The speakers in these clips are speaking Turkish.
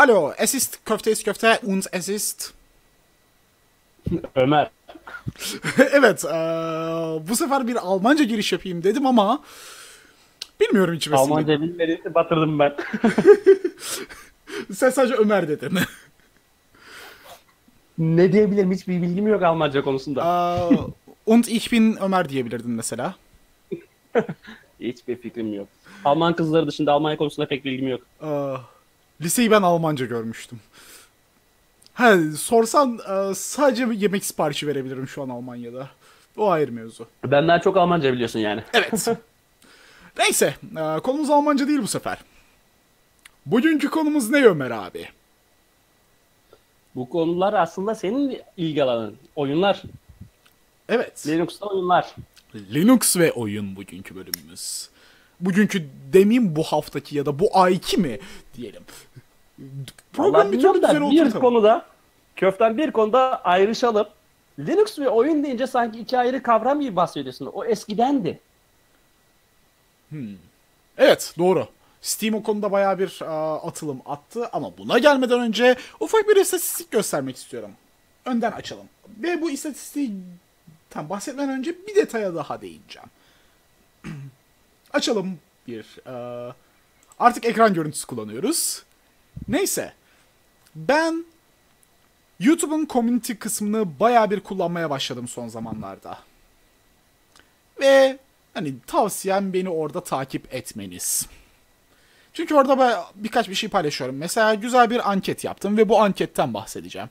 Hallo, es ist Köfte ist Köfte und es ist... Ömer. evet, eee, bu sefer bir Almanca giriş yapayım dedim ama bilmiyorum içmesini. Almanca bilmediğini batırdım ben. Sen sadece Ömer dedin. ne diyebilirim? Hiçbir bilgim yok Almanca konusunda. Eee, und ich bin Ömer diyebilirdin mesela. Hiçbir fikrim yok. Alman kızları dışında Almanya konusunda pek bilgim yok. Eee, liseyi ben Almanca görmüştüm. Ha, sorsan eee, sadece yemek siparişi verebilirim şu an Almanya'da. O ayrı mevzu. Benden çok Almanca biliyorsun yani. Evet. Neyse, eee, konumuz Almanca değil bu sefer. Bugünkü konumuz ne Ömer abi? Bu konular aslında senin ilgi alanın. Oyunlar. Evet. Linux'ta oyunlar. Linux ve oyun bugünkü bölümümüz. Bugünkü demeyeyim bu haftaki ya da bu ayki mi diyelim. Program Vallahi bir türlü düzene bir oturtalım. konuda köften bir konuda ayrışalım. Linux ve oyun deyince sanki iki ayrı kavram gibi bahsediyorsun. O eskidendi. Evet doğru. Steam o konuda bayağı bir aa, atılım attı ama buna gelmeden önce ufak bir istatistik göstermek istiyorum. Önden açalım. Ve bu istatistikten bahsetmeden önce bir detaya daha değineceğim. Açalım bir. aa, artık ekran görüntüsü kullanıyoruz. Neyse. Ben YouTube'un community kısmını bayağı bir kullanmaya başladım son zamanlarda. Ve hani tavsiyem beni orada takip etmeniz. Çünkü orada ben birkaç bir şey paylaşıyorum. Mesela güzel bir anket yaptım ve bu anketten bahsedeceğim.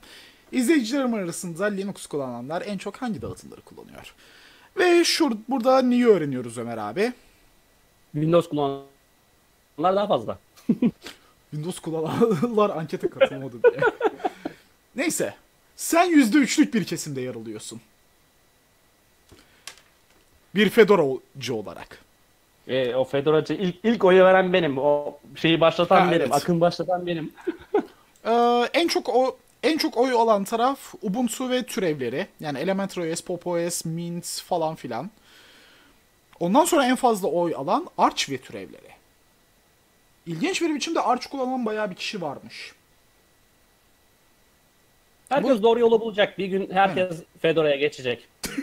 İzleyicilerim arasında Linux kullananlar en çok hangi dağıtımları kullanıyor? Ve şur burada neyi öğreniyoruz Ömer abi? Windows kullananlar daha fazla. Windows kullananlar ankete katılmadı diye. Neyse. Sen %3'lük bir kesimde yer alıyorsun. Bir Fedora'cı olarak. E, o Fedora'cı ilk, ilk oyu veren benim. O şeyi başlatan Ha, benim. evet. Akım başlatan benim. Ee, en çok o en çok oy olan taraf Ubuntu ve türevleri. Yani Elementary OS, Pop OS, Mint falan filan. Ondan sonra en fazla oy alan Arch ve türevleri. İlginç bir biçimde Arch kullanan bayağı bir kişi varmış. Herkes doğru yolu bulacak. Bir gün herkes Fedora'ya geçecek.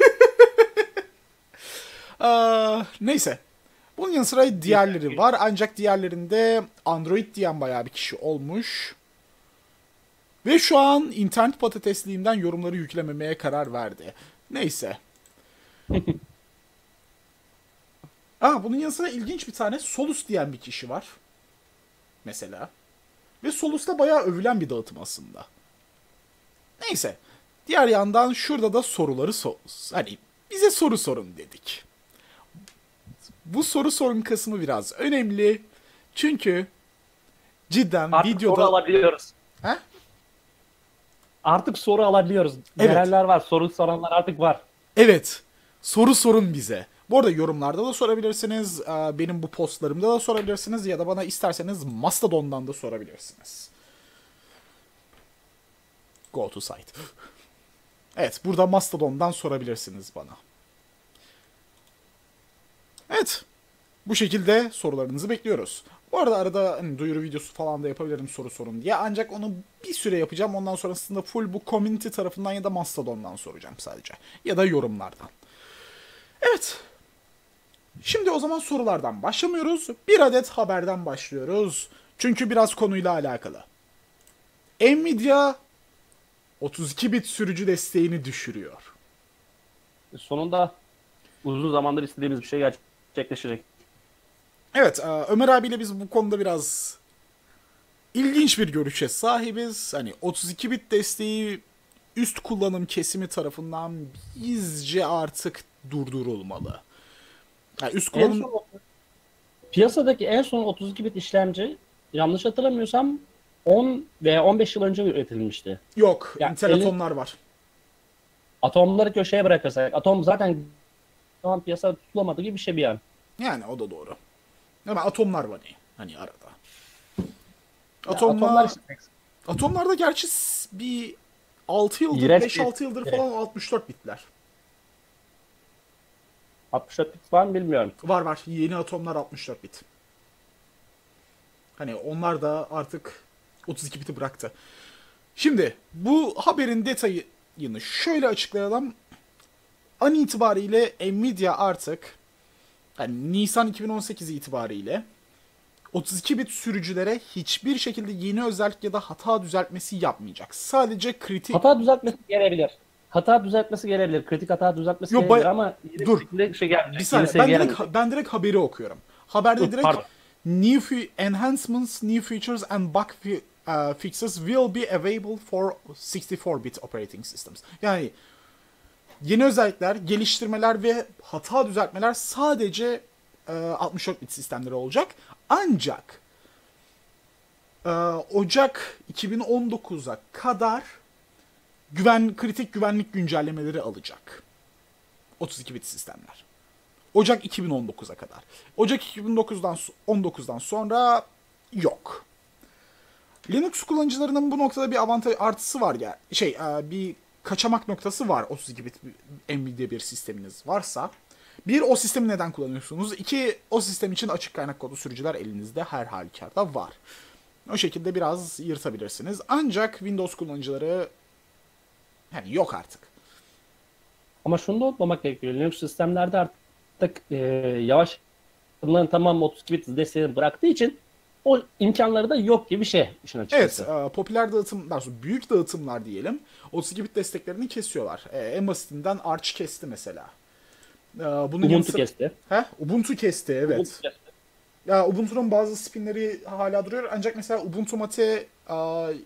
Ee, neyse. Bunun yanı sıra diğerleri var. Ancak diğerlerinde Android diyen bayağı bir kişi olmuş. Ve şu an internet patatesliğimden yorumları yüklememeye karar verdi. Neyse. Aa, bunun yanı sıra ilginç bir tane Solus diyen bir kişi var. Mesela. Ve Solus da bayağı övülen bir dağıtım aslında. Neyse. Diğer yandan şurada da soruları sor. Hani bize soru sorun dedik. Bu soru sorun kısmı biraz önemli. Çünkü cidden Artık soru videoda... alabiliyoruz. He? Artık soru alabiliyoruz. Evet. Gelenler var. Soru soranlar artık var. Evet. Soru sorun bize. Bu arada yorumlarda da sorabilirsiniz. Ee, Benim bu postlarımda da sorabilirsiniz. Ya da bana isterseniz Mastodon'dan da sorabilirsiniz. Go to site. Evet. Burada Mastodon'dan sorabilirsiniz bana. Evet. Bu şekilde sorularınızı bekliyoruz. Bu arada arada hani duyuru videosu falan da yapabilirim soru sorun diye. Ancak onu bir süre yapacağım. Ondan sonrasında full bu community tarafından ya da Mastodon'dan soracağım sadece. Ya da yorumlardan. Evet. Şimdi o zaman sorulardan başlamıyoruz. Bir adet haberden başlıyoruz. Çünkü biraz konuyla alakalı. Nvidia 32 bit sürücü desteğini düşürüyor. Sonunda uzun zamandır istediğimiz bir şey gerçekleşecek. Evet, e, Ömer abiyle biz bu konuda biraz ilginç bir görüşe sahibiz. Hani 32 bit desteği üst kullanım kesimi tarafından bizce artık durdurulmalı. Yani üst kullanım son, piyasadaki en son 32 bit işlemci yanlış hatırlamıyorsam 10 veya 15 yıl önce üretilmişti. yok. Ya, Intel elin- atomlar var. Atomları köşeye bırakırsak atom zaten tamam piyasada tutulamadığı gibi bir şey bir an. Yani o da doğru. Ama atomlar var hani, hani arada. Ya, Atomlar, atomlar atomlarda gerçi bir 6 yıldır, İğrenç 5-6 bir- yıldır Evet. falan 64 bitler. 64 bit var mı bilmiyorum. Var var. Yeni atomlar 64 bit. Hani onlar da artık 32 biti bıraktı. Şimdi bu haberin detayını şöyle açıklayalım. An itibariyle Nvidia artık yani Nisan 2018 itibariyle 32 bit sürücülere hiçbir şekilde yeni özellik ya da hata düzeltmesi yapmayacak. Sadece kritik Hata düzeltmesi gelebilir. Hata düzeltmesi gelebilir. Kritik hata düzeltmesi Yo, gelebilir ama Dur. şekilde şey gelmeyecek. Bir saniye. Yeni Ben seviye direkt, ben direkt haberi okuyorum. Haberde Dur, direkt pardon. new enhancements, new features and bug fi- uh, fixes will be available for 64-bit operating systems. Yani yeni özellikler, geliştirmeler ve hata düzeltmeler sadece e, 64-bit sistemleri olacak. Ancak e, Ocak 2019'a kadar güven kritik güvenlik güncellemeleri alacak. 32 bit sistemler. Ocak 2019'a kadar. Ocak 2009'dan so- 19'dan sonra yok. Linux kullanıcılarının bu noktada bir avantaj artısı var ya. Şey, e, bir kaçamak noktası var 32 bit Nvidia bir sisteminiz varsa. Bir, o sistemi neden kullanıyorsunuz? İki, o sistem için açık kaynak kodu sürücüler elinizde her halükarda var. O şekilde biraz yırtabilirsiniz. Ancak Windows kullanıcıları yani yok artık. Ama şunu da unutmamak gerekiyor. Linux sistemlerde artık e, yavaş bunların tamam 32 bit desteğini bıraktığı için o imkanları da yok gibi bir şey işin Evet, açıkçası. e, popüler dağıtım, daha büyük dağıtımlar diyelim. 32 bit desteklerini kesiyorlar. E, en basitinden Arch kesti mesela. E, bunun Ubuntu sıra- kesti. He? Ubuntu kesti, evet. Ubuntu kesti. Ya Ubuntu'nun bazı spinleri hala duruyor ancak mesela Ubuntu Mate e,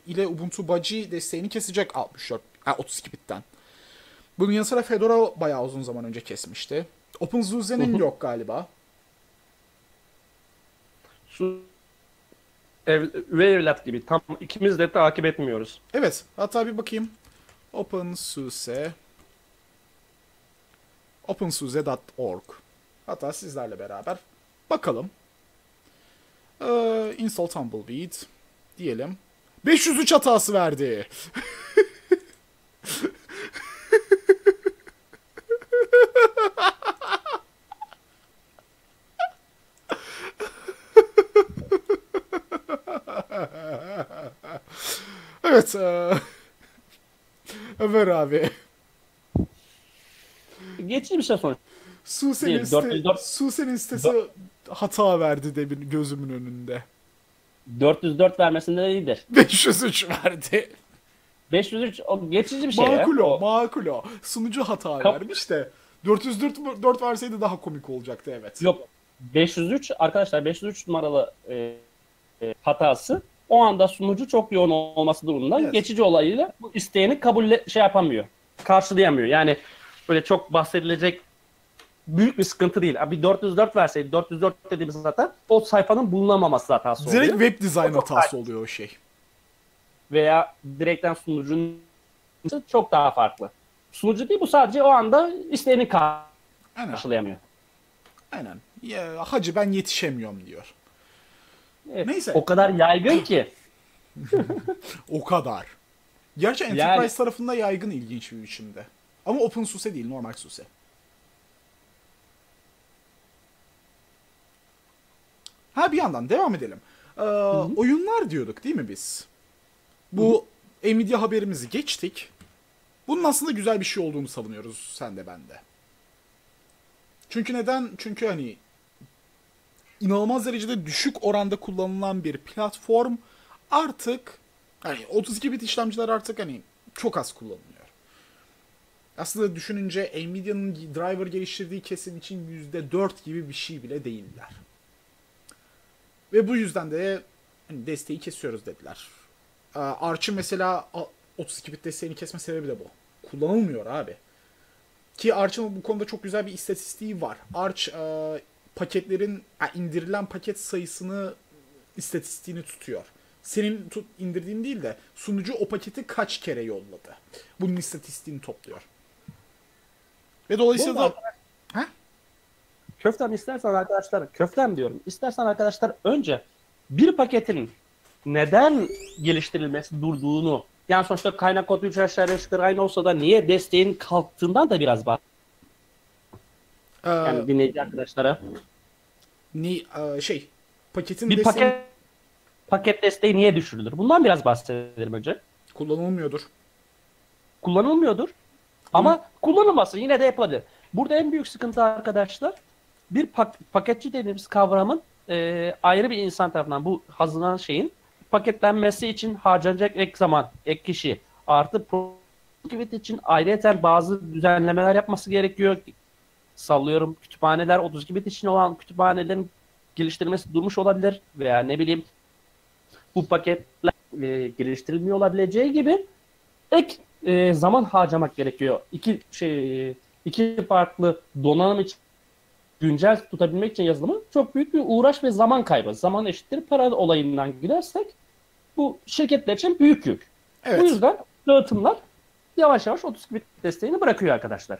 ile Ubuntu Budgie desteğini kesecek 64, ha, 32 bitten. Bunun yanı sıra Fedora bayağı uzun zaman önce kesmişti. OpenSUSE'nin Hı hı. yok galiba. Şu ev, üvey evlat gibi tam ikimiz de takip etmiyoruz. Evet, hatta bir bakayım. OpenSUSE opensuse.org Hatta sizlerle beraber bakalım. Ee, install Tumbleweed diyelim. 503 hatası verdi. evet. ee, Ömer abi. Şey sonuç. Suse'nin, Değil, site, 404 Suse'nin sitesi hata verdi demin gözümün önünde. 404 vermesinde de iyidir. 503 verdi. 503 o geçici bir şey ya. makul o, O- makul o. Sunucu hata Kap- vermiş de 404 4 verseydi daha komik olacaktı evet. Yok. 503 arkadaşlar 503 numaralı e, e, hatası o anda sunucu çok yoğun olması durumundan Evet. geçici olayıyla bu isteğini kabul şey yapamıyor. Karşılayamıyor. Yani böyle çok bahsedilecek büyük bir sıkıntı değil. Bir 404 verseydi 404 dediğimiz zaten o sayfanın bulunamaması hatası oluyor. Direkt web design hatası oluyor o şey. Veya direkten sunucunun çok daha farklı. Sunucu değil bu sadece o anda isteğini karşılayamıyor. Aynen. Ya, hacı ben yetişemiyorum diyor. Evet. Neyse. O kadar yaygın ki. O kadar. Gerçi Enterprise Yani- tarafında yaygın ilginç bir biçimde. Ama OpenSUSE değil, normal SUSE. Ha bir yandan devam edelim. Ee, oyunlar diyorduk değil mi biz? Bu Nvidia haberimizi geçtik. Bunun aslında güzel bir şey olduğunu savunuyoruz sen de ben de. Çünkü neden? Çünkü hani inanılmaz derecede düşük oranda kullanılan bir platform artık hani 32 bit işlemciler artık hani çok az kullanılıyor. Aslında düşününce Nvidia'nın driver geliştirdiği kesim için %4 gibi bir şey bile değiller. Ve bu yüzden de hani desteği kesiyoruz dediler. Ee, Arch'ın mesela a- 32 bit desteğini kesme sebebi de bu. Kullanılmıyor abi. Ki Arch'ın bu konuda çok güzel bir istatistiği var. Arch e, paketlerin indirilen paket sayısını istatistiğini tutuyor. Senin tut, indirdiğin değil de sunucu o paketi kaç kere yolladı. Bunun istatistiğini topluyor. Ve dolayısıyla da... Ha? Köftem istersen arkadaşlar, köftem diyorum. İstersen arkadaşlar önce bir paketin neden geliştirilmesi durduğunu, yani sonuçta kaynak kodu 3 aşağı 5 yukarı aynı olsa da niye desteğin kalktığından da biraz bak. Ee, Yani dinleyici arkadaşlara. ni, e, şey paketin Bir desteğini- paket paket desteği niye düşürülür? Bundan biraz bahsedelim önce. Kullanılmıyordur. Kullanılmıyordur. Ama kullanılması yine de yapılabilir. Burada en büyük sıkıntı arkadaşlar bir pak- paketçi dediğimiz kavramın e, ayrı bir insan tarafından bu hazırlanan şeyin paketlenmesi için harcanacak ek zaman, ek kişi artı produktivite için ayrıyeten bazı düzenlemeler yapması gerekiyor. Sallıyorum kütüphaneler 32 bit için olan kütüphanelerin geliştirilmesi durmuş olabilir veya ne bileyim bu paketler e, geliştirilmiyor olabileceği gibi ek e, zaman harcamak gerekiyor. İki şey iki farklı donanım için güncel tutabilmek için yazılımı çok büyük bir uğraş ve zaman kaybı. Zaman eşittir para olayından gidersek bu şirketler için büyük yük. Evet. Bu yüzden dağıtımlar yavaş yavaş 32 bit desteğini bırakıyor arkadaşlar.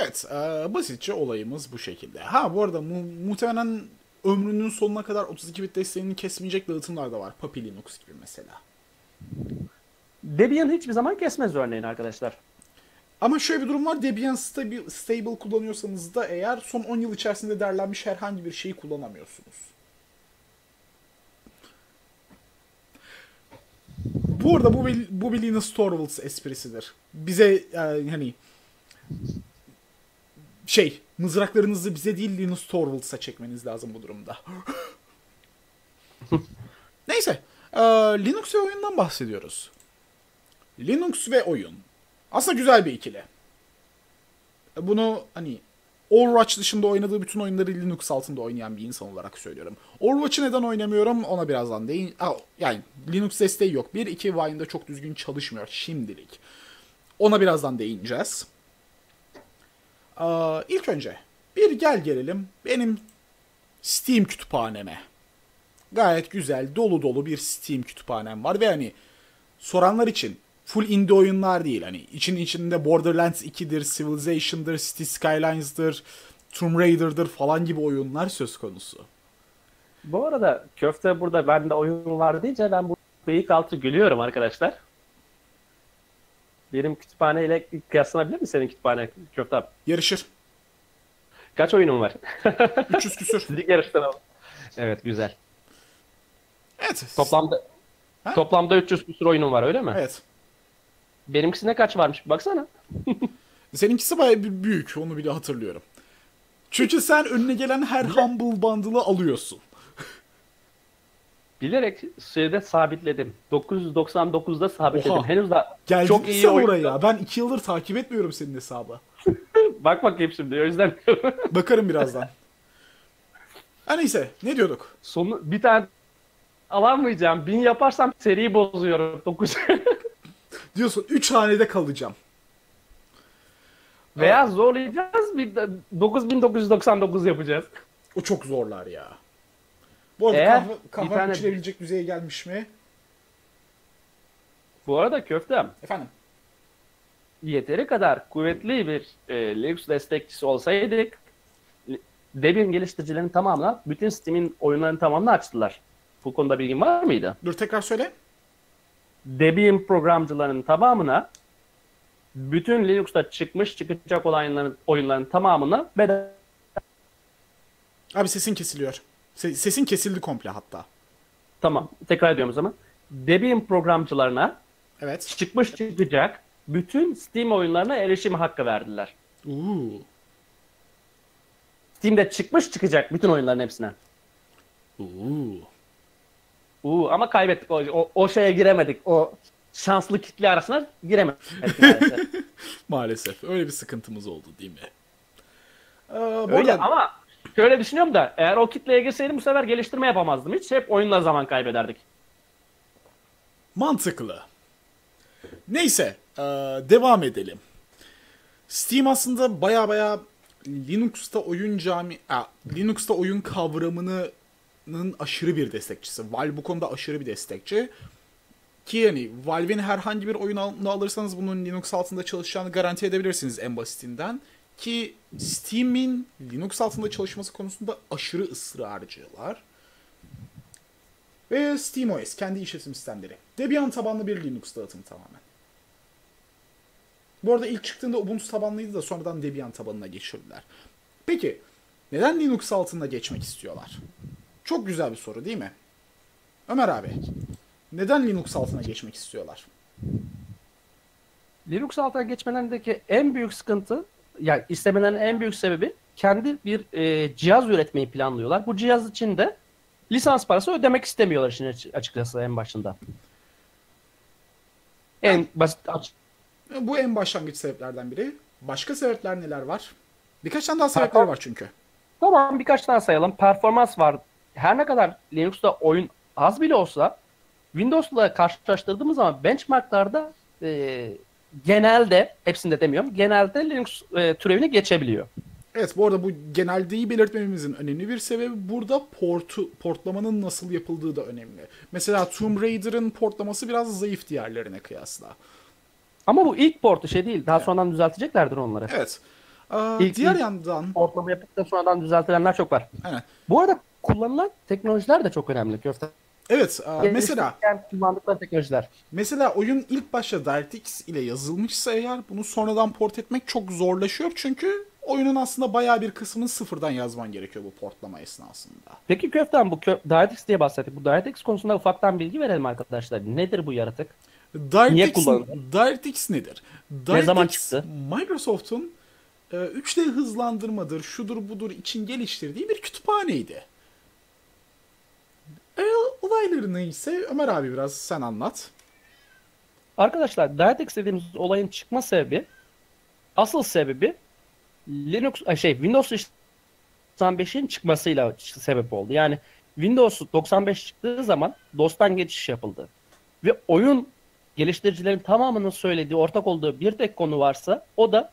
Evet, e, basitçe olayımız bu şekilde. Ha bu arada mu- muhtemelen ömrünün sonuna kadar 32 bit desteğini kesmeyecek dağıtımlar da var. Puppy Linux gibi mesela. Debian hiçbir zaman kesmez örneğin arkadaşlar. Ama şöyle bir durum var. Debian Stable, stable kullanıyorsanız da eğer son 10 yıl içerisinde derlenmiş herhangi bir şeyi kullanamıyorsunuz. Bu arada bu bir, bu bir Linus Torvalds esprisidir. Bize e, hani şey mızraklarınızı bize değil Linus Torvalds'a çekmeniz lazım bu durumda. Neyse. e, Linux ve oyundan bahsediyoruz. Linux ve oyun. Aslında güzel bir ikili. Bunu hani Overwatch dışında oynadığı bütün oyunları Linux altında oynayan bir insan olarak söylüyorum. Overwatch'ı neden oynamıyorum ona birazdan değin. Aa, yani Linux desteği yok. Bir, iki Vine'da çok düzgün çalışmıyor şimdilik. Ona birazdan değineceğiz. Aa, ilk önce bir gel gelelim benim Steam kütüphaneme. Gayet güzel, dolu dolu bir Steam kütüphanem var ve hani soranlar için full indie oyunlar değil. Hani için içinde Borderlands 2'dir, Civilization'dır, City Skylines'dır, Tomb Raider'dır falan gibi oyunlar söz konusu. Bu arada köfte burada bende oyun var deyince ben bu bıyık altı gülüyorum arkadaşlar. Benim kütüphaneyle kıyaslanabilir mi senin kütüphane köfte abi? Yarışır. Kaç oyunun var? 300 küsür. Sizi yarıştıralım. Evet güzel. Evet. Toplamda Ha? toplamda 300 küsur oyunun var öyle mi? Evet. Benimkisinde kaç varmış bir baksana. Seninkisi bayağı büyük. Onu bile hatırlıyorum. Çünkü sen önüne gelen her Humble Bundle'ı alıyorsun. Bilerek şeyde sabitledim. 999'da sabitledim. Oha. Henüz da Geldin çok iyi sen oraya? Ben iki yıldır takip etmiyorum senin hesabı. Bak bakayım şimdi o yüzden. Bakarım birazdan. Ha neyse. Ne diyorduk? Sonu bir tane alamayacağım. Bin yaparsam seriyi bozuyorum. 9 Diyorsun 3 hanede kalacağım. Veya zorlayacağız. Bir de 9999 yapacağız. O çok zorlar ya. Bu arada Eğer kahve, kahve tane- içilebilecek düzeye gelmiş mi? Bu arada köftem Efendim? yeteri kadar kuvvetli bir e, Linux destekçisi olsaydık Debian geliştiricilerin tamamına bütün Steam'in oyunlarının tamamını açtılar. Bu konuda bilgin var mıydı? Dur tekrar söyle. Debian programcılarının tamamına bütün Linux'ta çıkmış çıkacak olan oyunların, tamamına bedava Abi sesin kesiliyor. Se- sesin kesildi komple hatta. tamam tekrar ediyorum o zaman. Debian programcılarına Evet. çıkmış çıkacak bütün Steam oyunlarına erişim hakkı verdiler. Uuu. Steam'de çıkmış çıkacak bütün oyunların hepsine. Uuu. Uuu ama kaybettik o, o, o şeye giremedik. O şanslı kitle arasına giremedik maalesef. Maalesef. Öyle bir sıkıntımız oldu değil mi? Ee, Öyle arada- ama şöyle düşünüyorum da eğer o kitleye girseydim bu sefer geliştirme yapamazdım hiç. Hep oyunla zaman kaybederdik. Mantıklı. Neyse, eee, devam edelim. Steam aslında baya baya Linux'ta oyun cami, Aa, Linux'ta oyun kavramının aşırı bir destekçisi. Valve bu konuda aşırı bir destekçi. Ki yani Valve'in herhangi bir oyunu alırsanız bunun Linux altında çalışacağını garanti edebilirsiniz en basitinden. Ki Steam'in Linux altında çalışması konusunda aşırı ısrarcılar. Ve SteamOS kendi işletim sistemleri. Debian tabanlı bir Linux dağıtımı tamamen. Bu arada ilk çıktığında Ubuntu tabanlıydı da sonradan Debian tabanına geçirdiler. Peki neden Linux altında geçmek istiyorlar? Çok güzel bir soru değil mi? Ömer abi, neden Linux altına geçmek istiyorlar? Linux altına geçmelerindeki en büyük sıkıntı, yani istemelerinin en büyük sebebi kendi bir e, cihaz üretmeyi planlıyorlar. Bu cihaz için de lisans parası ödemek istemiyorlar işin açıkçası en başında. En basit aç. Bu en başlangıç sebeplerden biri. Başka sebepler neler var? Birkaç tane daha sebepleri var çünkü. Tamam birkaç tane sayalım. Performans var. Her ne kadar Linux'ta oyun az bile olsa Windows'la karşılaştırdığımız zaman benchmarklarda e, genelde, hepsinde demiyorum, genelde Linux e, türevini geçebiliyor. Evet bu arada bu geneldeyi belirtmemizin önemli bir sebebi burada portu, portlamanın nasıl yapıldığı da önemli. Mesela Tomb Raider'ın portlaması biraz zayıf diğerlerine kıyasla. Ama bu ilk portu şey değil. Daha evet. sonradan düzelteceklerdir onları. Evet. Ee, ilk, diğer ilk yandan... Portlama yapıp sonradan düzeltilenler çok var. Aynen. Bu arada kullanılan teknolojiler de çok önemli köfte. Evet, mesela kullandıkları teknolojiler. Mesela oyun ilk başta DirectX ile yazılmışsa eğer bunu sonradan port etmek çok zorlaşıyor çünkü oyunun aslında bayağı bir kısmını sıfırdan yazman gerekiyor bu portlama esnasında. Peki Köften bu kö DirectX diye bahsettik. Bu DirectX konusunda ufaktan bilgi verelim arkadaşlar. Nedir bu yaratık? DirectX, Niye kullanılır? DirectX nedir? DirectX, ne zaman çıktı? Microsoft'un 3D e, hızlandırmadır, şudur budur için geliştirdiği bir kütüphaneydi. E, olayları neyse Ömer abi biraz sen anlat. Arkadaşlar DirectX dediğimiz olayın çıkma sebebi asıl sebebi Linux şey Windows 95'in çıkmasıyla sebep oldu. Yani Windows 95 çıktığı zaman DOS'tan geçiş yapıldı. Ve oyun geliştiricilerin tamamının söylediği, ortak olduğu bir tek konu varsa o da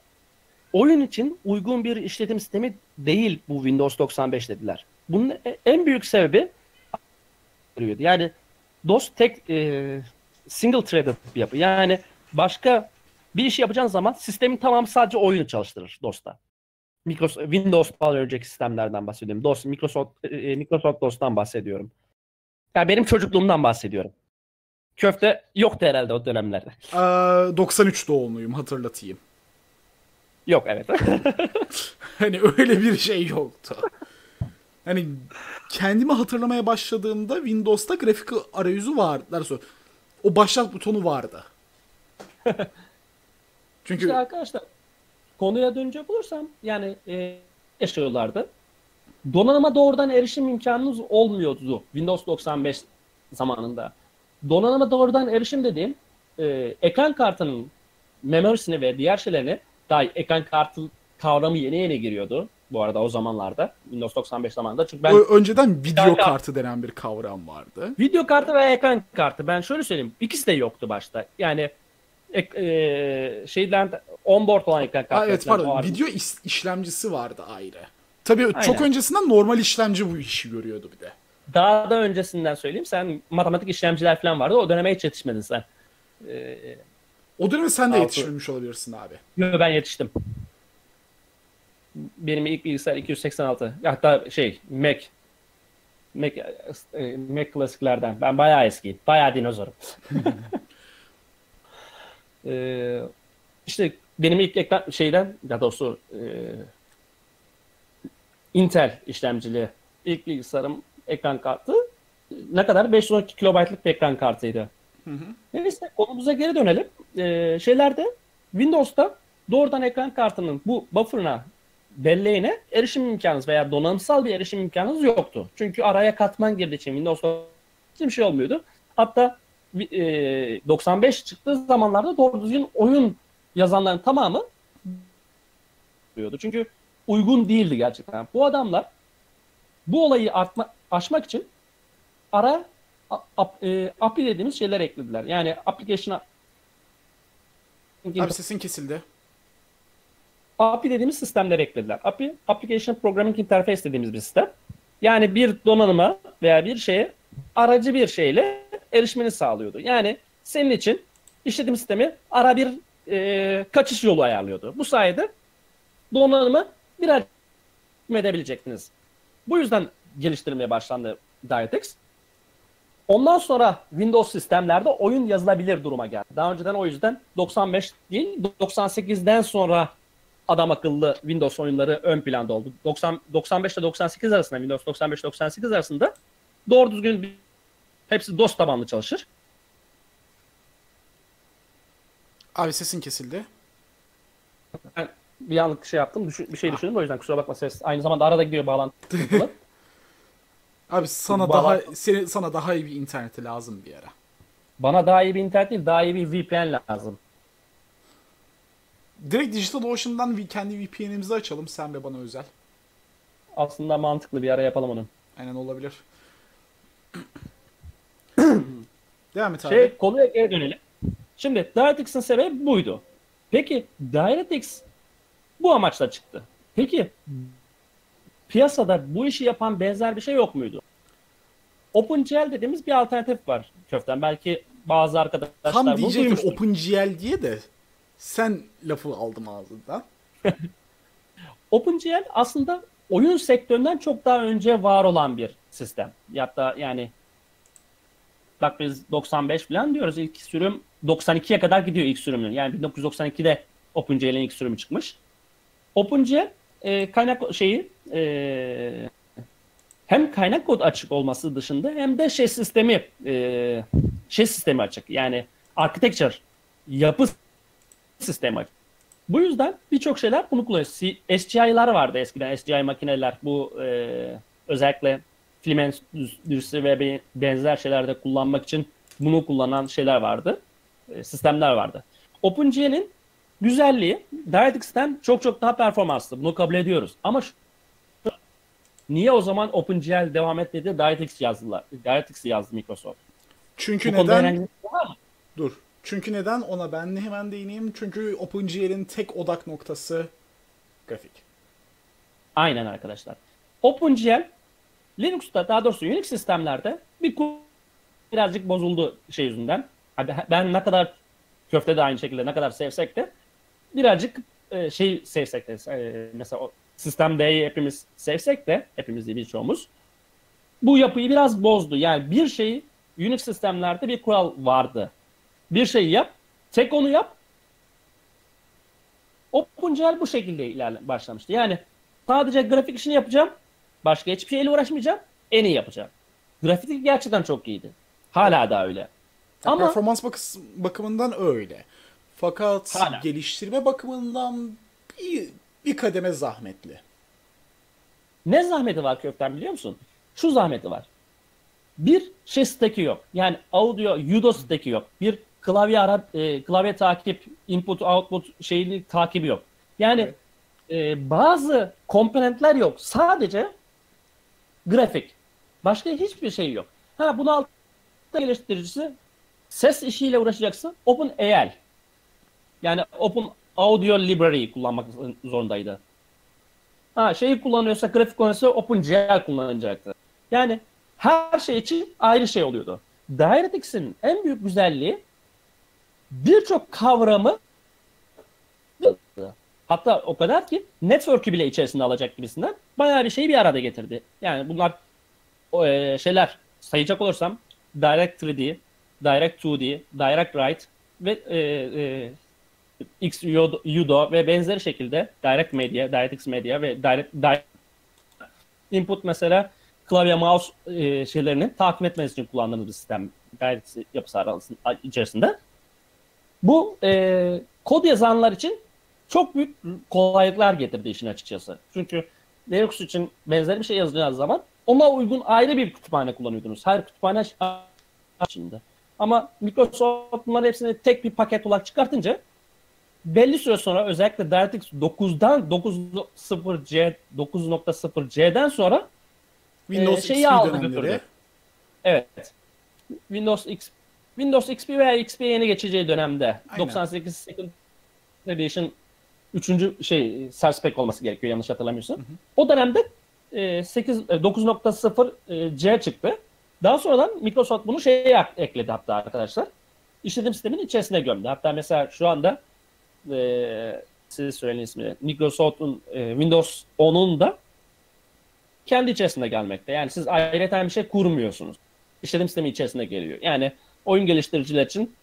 oyun için uygun bir işletim sistemi değil bu Windows 95 dediler. Bunun en büyük sebebi yani DOS tek e, single threaded bir yapı. Yani başka bir iş yapacağın zaman sistemin tamamı sadece oyunu çalıştırır DOS'ta. Microsoft, Windows'tan önceki sistemlerden bahsediyorum. DOS, Microsoft, e, Microsoft DOS'tan bahsediyorum. Yani benim çocukluğumdan bahsediyorum. Köfte yoktu herhalde o dönemlerde. Ee, 93 doğumluyum hatırlatayım. Yok evet. hani öyle bir şey yoktu. Hani kendimi hatırlamaya başladığımda Windows'ta grafik arayüzü vardı. O başlat butonu vardı. Çünkü işte arkadaşlar konuya dönecek olursam yani e, yaşıyorlardı. Donanıma doğrudan erişim imkanınız olmuyordu Windows 95 zamanında. Donanıma doğrudan erişim dediğim e, ekran kartının memorisini ve diğer şeylerini daha ekran kartı kavramı yeni yeni giriyordu bu arada o zamanlarda. Windows 95 zamanında. Çünkü ben önceden video kartı denen bir kavram vardı. Video kartı ve ekran kartı. Ben şöyle söyleyeyim. ikisi de yoktu başta. Yani ek, e, şeyden onboard olan ekran kartı. evet pardon. Video is- işlemcisi vardı ayrı. Tabii Aynen. çok öncesinden normal işlemci bu işi görüyordu bir de. Daha da öncesinden söyleyeyim. Sen matematik işlemciler falan vardı. O döneme hiç yetişmedin sen. Ee, o döneme sen de altı. yetişmemiş olabilirsin abi. Yok ben yetiştim. Benim ilk bilgisayar 286. Hatta şey Mac. Mac, e, Mac klasiklerden. Ben bayağı eski. Bayağı dinozorum. ee, işte benim ilk ekran şeyden ya doğrusu e, Intel işlemcili ilk bilgisayarım ekran kartı ne kadar? 512 kilobaytlık bir ekran kartıydı. Hı hı. Neyse konumuza geri dönelim. Ee, şeylerde Windows'ta doğrudan ekran kartının bu buffer'ına belleğine erişim imkanınız veya donanımsal bir erişim imkanınız yoktu. Çünkü araya katman girdiği için Windows'ta hiçbir şey olmuyordu. Hatta e, 95 çıktığı zamanlarda doğru düzgün oyun yazanların tamamı diyordu. Çünkü uygun değildi gerçekten. Bu adamlar bu olayı artma, aşmak için ara ap, e, API dediğimiz şeyler eklediler. Yani application'a Abi sesin kesildi. API dediğimiz sistemler eklediler. API, Application Programming Interface dediğimiz bir sistem. Yani bir donanıma veya bir şeye aracı bir şeyle erişmeni sağlıyordu. Yani senin için işletim sistemi ara bir e, kaçış yolu ayarlıyordu. Bu sayede donanımı birer edebilecektiniz. Bu yüzden geliştirilmeye başlandı DirectX. Ondan sonra Windows sistemlerde oyun yazılabilir duruma geldi. Daha önceden o yüzden 95 değil 98'den sonra adam akıllı Windows oyunları ön planda oldu. 90, 95 ile 98 arasında Windows 95 98 arasında doğru düzgün Hepsi DOS tabanlı çalışır. Abi sesin kesildi. Ben bir anlık şey yaptım. düşün- bir şey düşündüm o yüzden kusura bakma ses. Aynı zamanda arada gidiyor bağlantı. Abi sana Baba- daha seni sana daha iyi bir interneti lazım bir ara. Bana daha iyi bir internet değil, daha iyi bir VPN lazım. Direkt Digital Ocean'dan vi- kendi VPN'imizi açalım sen ve bana özel. Aslında mantıklı bir ara yapalım onu. Aynen olabilir. Devam et abi. Şey konuya geri dönelim. Şimdi DirectX'in sebebi buydu. Peki DirectX bu amaçla çıktı. Peki piyasada bu işi yapan benzer bir şey yok muydu? OpenGL dediğimiz bir alternatif var köften. Belki bazı arkadaşlar Tam bunu diyecektim duymuştur. OpenGL diye de sen lafı aldım ağzından. OpenGL aslında oyun sektöründen çok daha önce var olan bir sistem. Hatta yani bak biz 95 falan diyoruz. İlk sürüm 92'ye kadar gidiyor ilk sürümün. Yani 1992'de OpenGL'in ilk sürümü çıkmış. OpenGL e, kaynak şeyi e, hem kaynak kod açık olması dışında hem de şey sistemi e, şey sistemi açık. Yani architecture yapı sistemi açık. Bu yüzden birçok şeyler bunu kullanıyor. SGI'lar vardı eskiden. SGI makineler bu e, özellikle film endüstrisi ve be- benzer şeylerde kullanmak için bunu kullanan şeyler vardı. E, sistemler vardı. OpenGL'in güzelliği DirectX'ten çok çok daha performanslı. Bunu kabul ediyoruz. Ama şu, niye o zaman OpenGL devam etmedi? DirectX yazdılar. DirectX yazdı Microsoft. Çünkü Bu neden? Dur. Çünkü neden ona ben hemen değineyim. Çünkü OpenGL'in tek odak noktası grafik. Aynen arkadaşlar. OpenGL Linux'ta daha doğrusu Unix sistemlerde bir birazcık bozuldu şey yüzünden. Ben ne kadar köfte de aynı şekilde ne kadar sevsek de birazcık e, şey sevsek de e, mesela o sistem D'yi hepimiz sevsek de hepimiz değil birçoğumuz bu yapıyı biraz bozdu. Yani bir şeyi Unix sistemlerde bir kural vardı. Bir şeyi yap, tek onu yap. OpenGL bu şekilde ilerle başlamıştı. Yani sadece grafik işini yapacağım. Başka hiçbir şeyle uğraşmayacağım. En iyi yapacağım. Grafik gerçekten çok iyiydi. Hala da öyle. Ya Ama Performans bakıs- bakımından öyle. Fakat Hala. geliştirme bakımından bir, bir kademe zahmetli. ne zahmeti var köften biliyor musun? Şu zahmeti var. Bir şey stack'i yok. Yani audio, UDO stack'i yok. Bir klavye ara, e, klavye takip, input, output şeyini takibi yok. Yani e, bazı komponentler yok. Sadece grafik. Başka hiçbir şey yok. Ha bunu altta geliştiricisi ses işiyle uğraşacaksın. OpenAL. Yani Open Audio Library kullanmak zorundaydı. Ha şeyi kullanıyorsa, grafik kullanıyorsa OpenGL kullanacaktı. Yani her şey için ayrı şey oluyordu. DirectX'in en büyük güzelliği birçok kavramı hatta o kadar ki network'ü bile içerisinde alacak gibisinden bayağı bir şeyi bir arada getirdi. Yani bunlar o, e, şeyler sayacak olursam Direct 3D, Direct 2D, Direct Write ve e, e, X Udo ve benzeri şekilde Direct Media, DirectX Media ve Direct, Direct Input mesela klavye mouse e, şeylerini takip etmeniz için kullandığımız bir sistem DirectX yapısı arasında, içerisinde. Bu e, kod yazanlar için çok büyük kolaylıklar getirdi işin açıkçası. Çünkü Linux için benzer bir şey yazacağınız zaman ona uygun ayrı bir kütüphane kullanıyordunuz. Her kütüphane içinde. Ama Microsoft bunların hepsini tek bir paket olarak çıkartınca belli süre sonra özellikle DirectX 9'dan 9.0C 9.0C'den sonra Windows Ee, şeyi XP aldı götürdü. evet Windows X Windows XP veya XP'ye yeni geçeceği dönemde Aynen. 98 Second Edition 3. şey Serspec olması gerekiyor yanlış hatırlamıyorsam. O dönemde e, 8 e, 9.0 e, C çıktı. Daha sonradan Microsoft bunu şeye ek- ekledi hatta arkadaşlar. İşletim sistemin içerisine gömdü. Hatta mesela şu anda e, siz söyleyin ismini. Microsoft'un e, Windows 10'un da kendi içerisinde gelmekte. Yani siz ayrıca bir şey kurmuyorsunuz. İşletim sistemi içerisinde geliyor. Yani oyun geliştiriciler için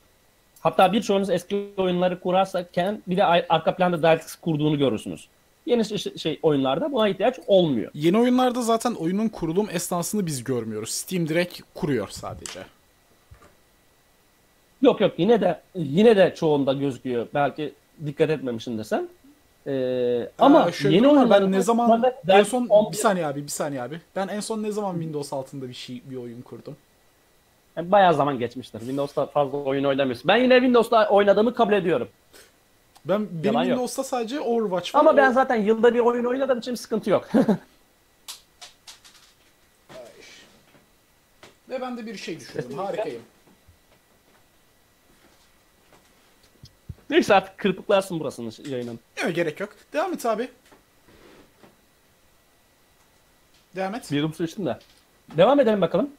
hatta birçoğunuz eski oyunları kurarken bir de arka planda DirectX kurduğunu görürsünüz. Yeni şey, şey oyunlarda buna ihtiyaç olmuyor. Yeni oyunlarda zaten oyunun kurulum esnasını biz görmüyoruz. Steam direkt kuruyor sadece. Yok yok yine de yine de çoğunda gözüküyor. Belki dikkat etmemişsin desem. Ee, ama Aa, şöyle yeni oyunlarda ben ne zaman en son on- bir saniye abi bir saniye abi. Ben en son ne zaman Windows altında bir şey bir oyun kurdum? Yani bayağı zaman geçmiştir. Windows'ta fazla oyun oynamıyorsun. Ben yine Windows'ta oynadığımı kabul ediyorum. Ben benim Yalan yok. Windows'ta sadece Overwatch var. Ama ben zaten yılda bir oyun oynadığım için sıkıntı yok. Ve ben de bir şey düşündüm. Harikayım. Neyse artık kırpıklarsın burasını yayının. Yok gerek yok. Devam et abi. Devam et. Bir yudum su içtim de. Devam edelim bakalım.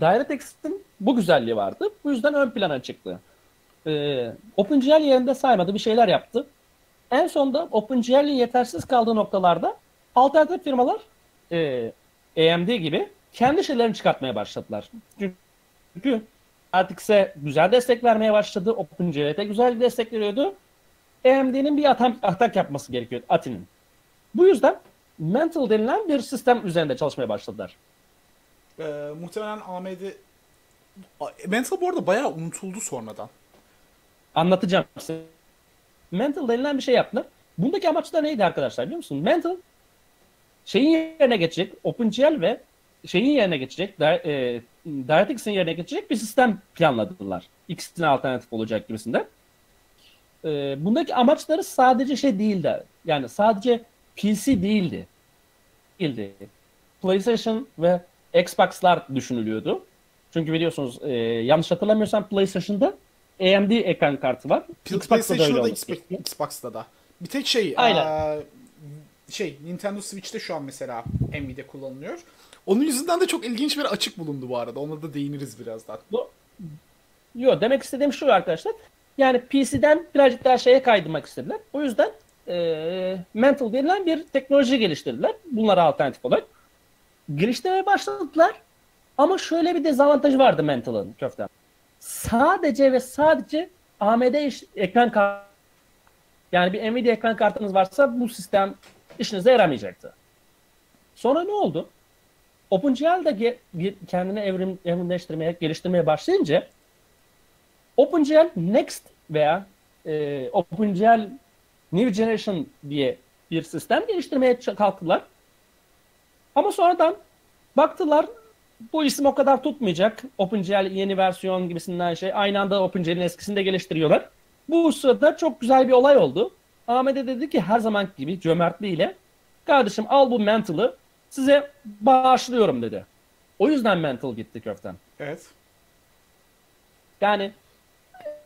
DirectX'in bu güzelliği vardı. Bu yüzden ön plana çıktı. Ee, OpenGL yerinde saymadı bir şeyler yaptı. En sonunda OpenGL'in yetersiz kaldığı noktalarda alternatif firmalar e, AMD gibi kendi şeylerini çıkartmaya başladılar. Çünkü RTX'e güzel destek vermeye başladı. OpenGL'e de güzel destek veriyordu. AMD'nin bir atak, atak yapması gerekiyor. Ati'nin. Bu yüzden Mental denilen bir sistem üzerinde çalışmaya başladılar. Ee, muhtemelen AMD... Mental bu arada bayağı unutuldu sonradan. Anlatacağım size. Mental denilen bir şey yaptılar. Bundaki amaç da neydi arkadaşlar biliyor musun? Mental şeyin yerine geçecek, OpenGL ve şeyin yerine geçecek, Di- e, DirectX'in yerine geçecek bir sistem planladılar. İkisine alternatif olacak gibisinde. E, bundaki amaçları sadece şey değildi. Yani sadece PC değildi. Değildi. PlayStation ve Xbox'lar düşünülüyordu. Çünkü biliyorsunuz e, yanlış hatırlamıyorsam PlayStation'da AMD ekran kartı var. Xbox'ta da öyle da Xbox. Xbox'ta da. Bir tek şey... Aynen. aa, şey Nintendo Switch'te şu an mesela Nvidia kullanılıyor. Onun yüzünden de çok ilginç bir açık bulundu bu arada. Ona da değiniriz birazdan. Bu, yo demek istediğim şu arkadaşlar. Yani PC'den birazcık daha şeye kaydırmak istediler. O yüzden e, Mental denilen bir teknoloji geliştirdiler. Bunlara alternatif olarak. Geliştirmeye başladılar. Ama şöyle bir dezavantajı vardı Mental'ın köften. Sadece ve sadece AMD ekran kartı yani bir Nvidia ekran kartınız varsa bu sistem işinize yaramayacaktı. Sonra ne oldu? OpenGL de kendini evrim, evrimleştirmeye, geliştirmeye başlayınca OpenGL Next veya e, OpenGL New Generation diye bir sistem geliştirmeye kalktılar. Ama sonradan baktılar bu isim o kadar tutmayacak. OpenGL yeni versiyon gibisinden şey. Aynı anda OpenGL'in eskisini de geliştiriyorlar. Bu sırada çok güzel bir olay oldu. Ahmet de dedi ki her zaman gibi cömertliğiyle kardeşim al bu Mental'ı size bağışlıyorum dedi. O yüzden Mental gitti köften. Evet. Yani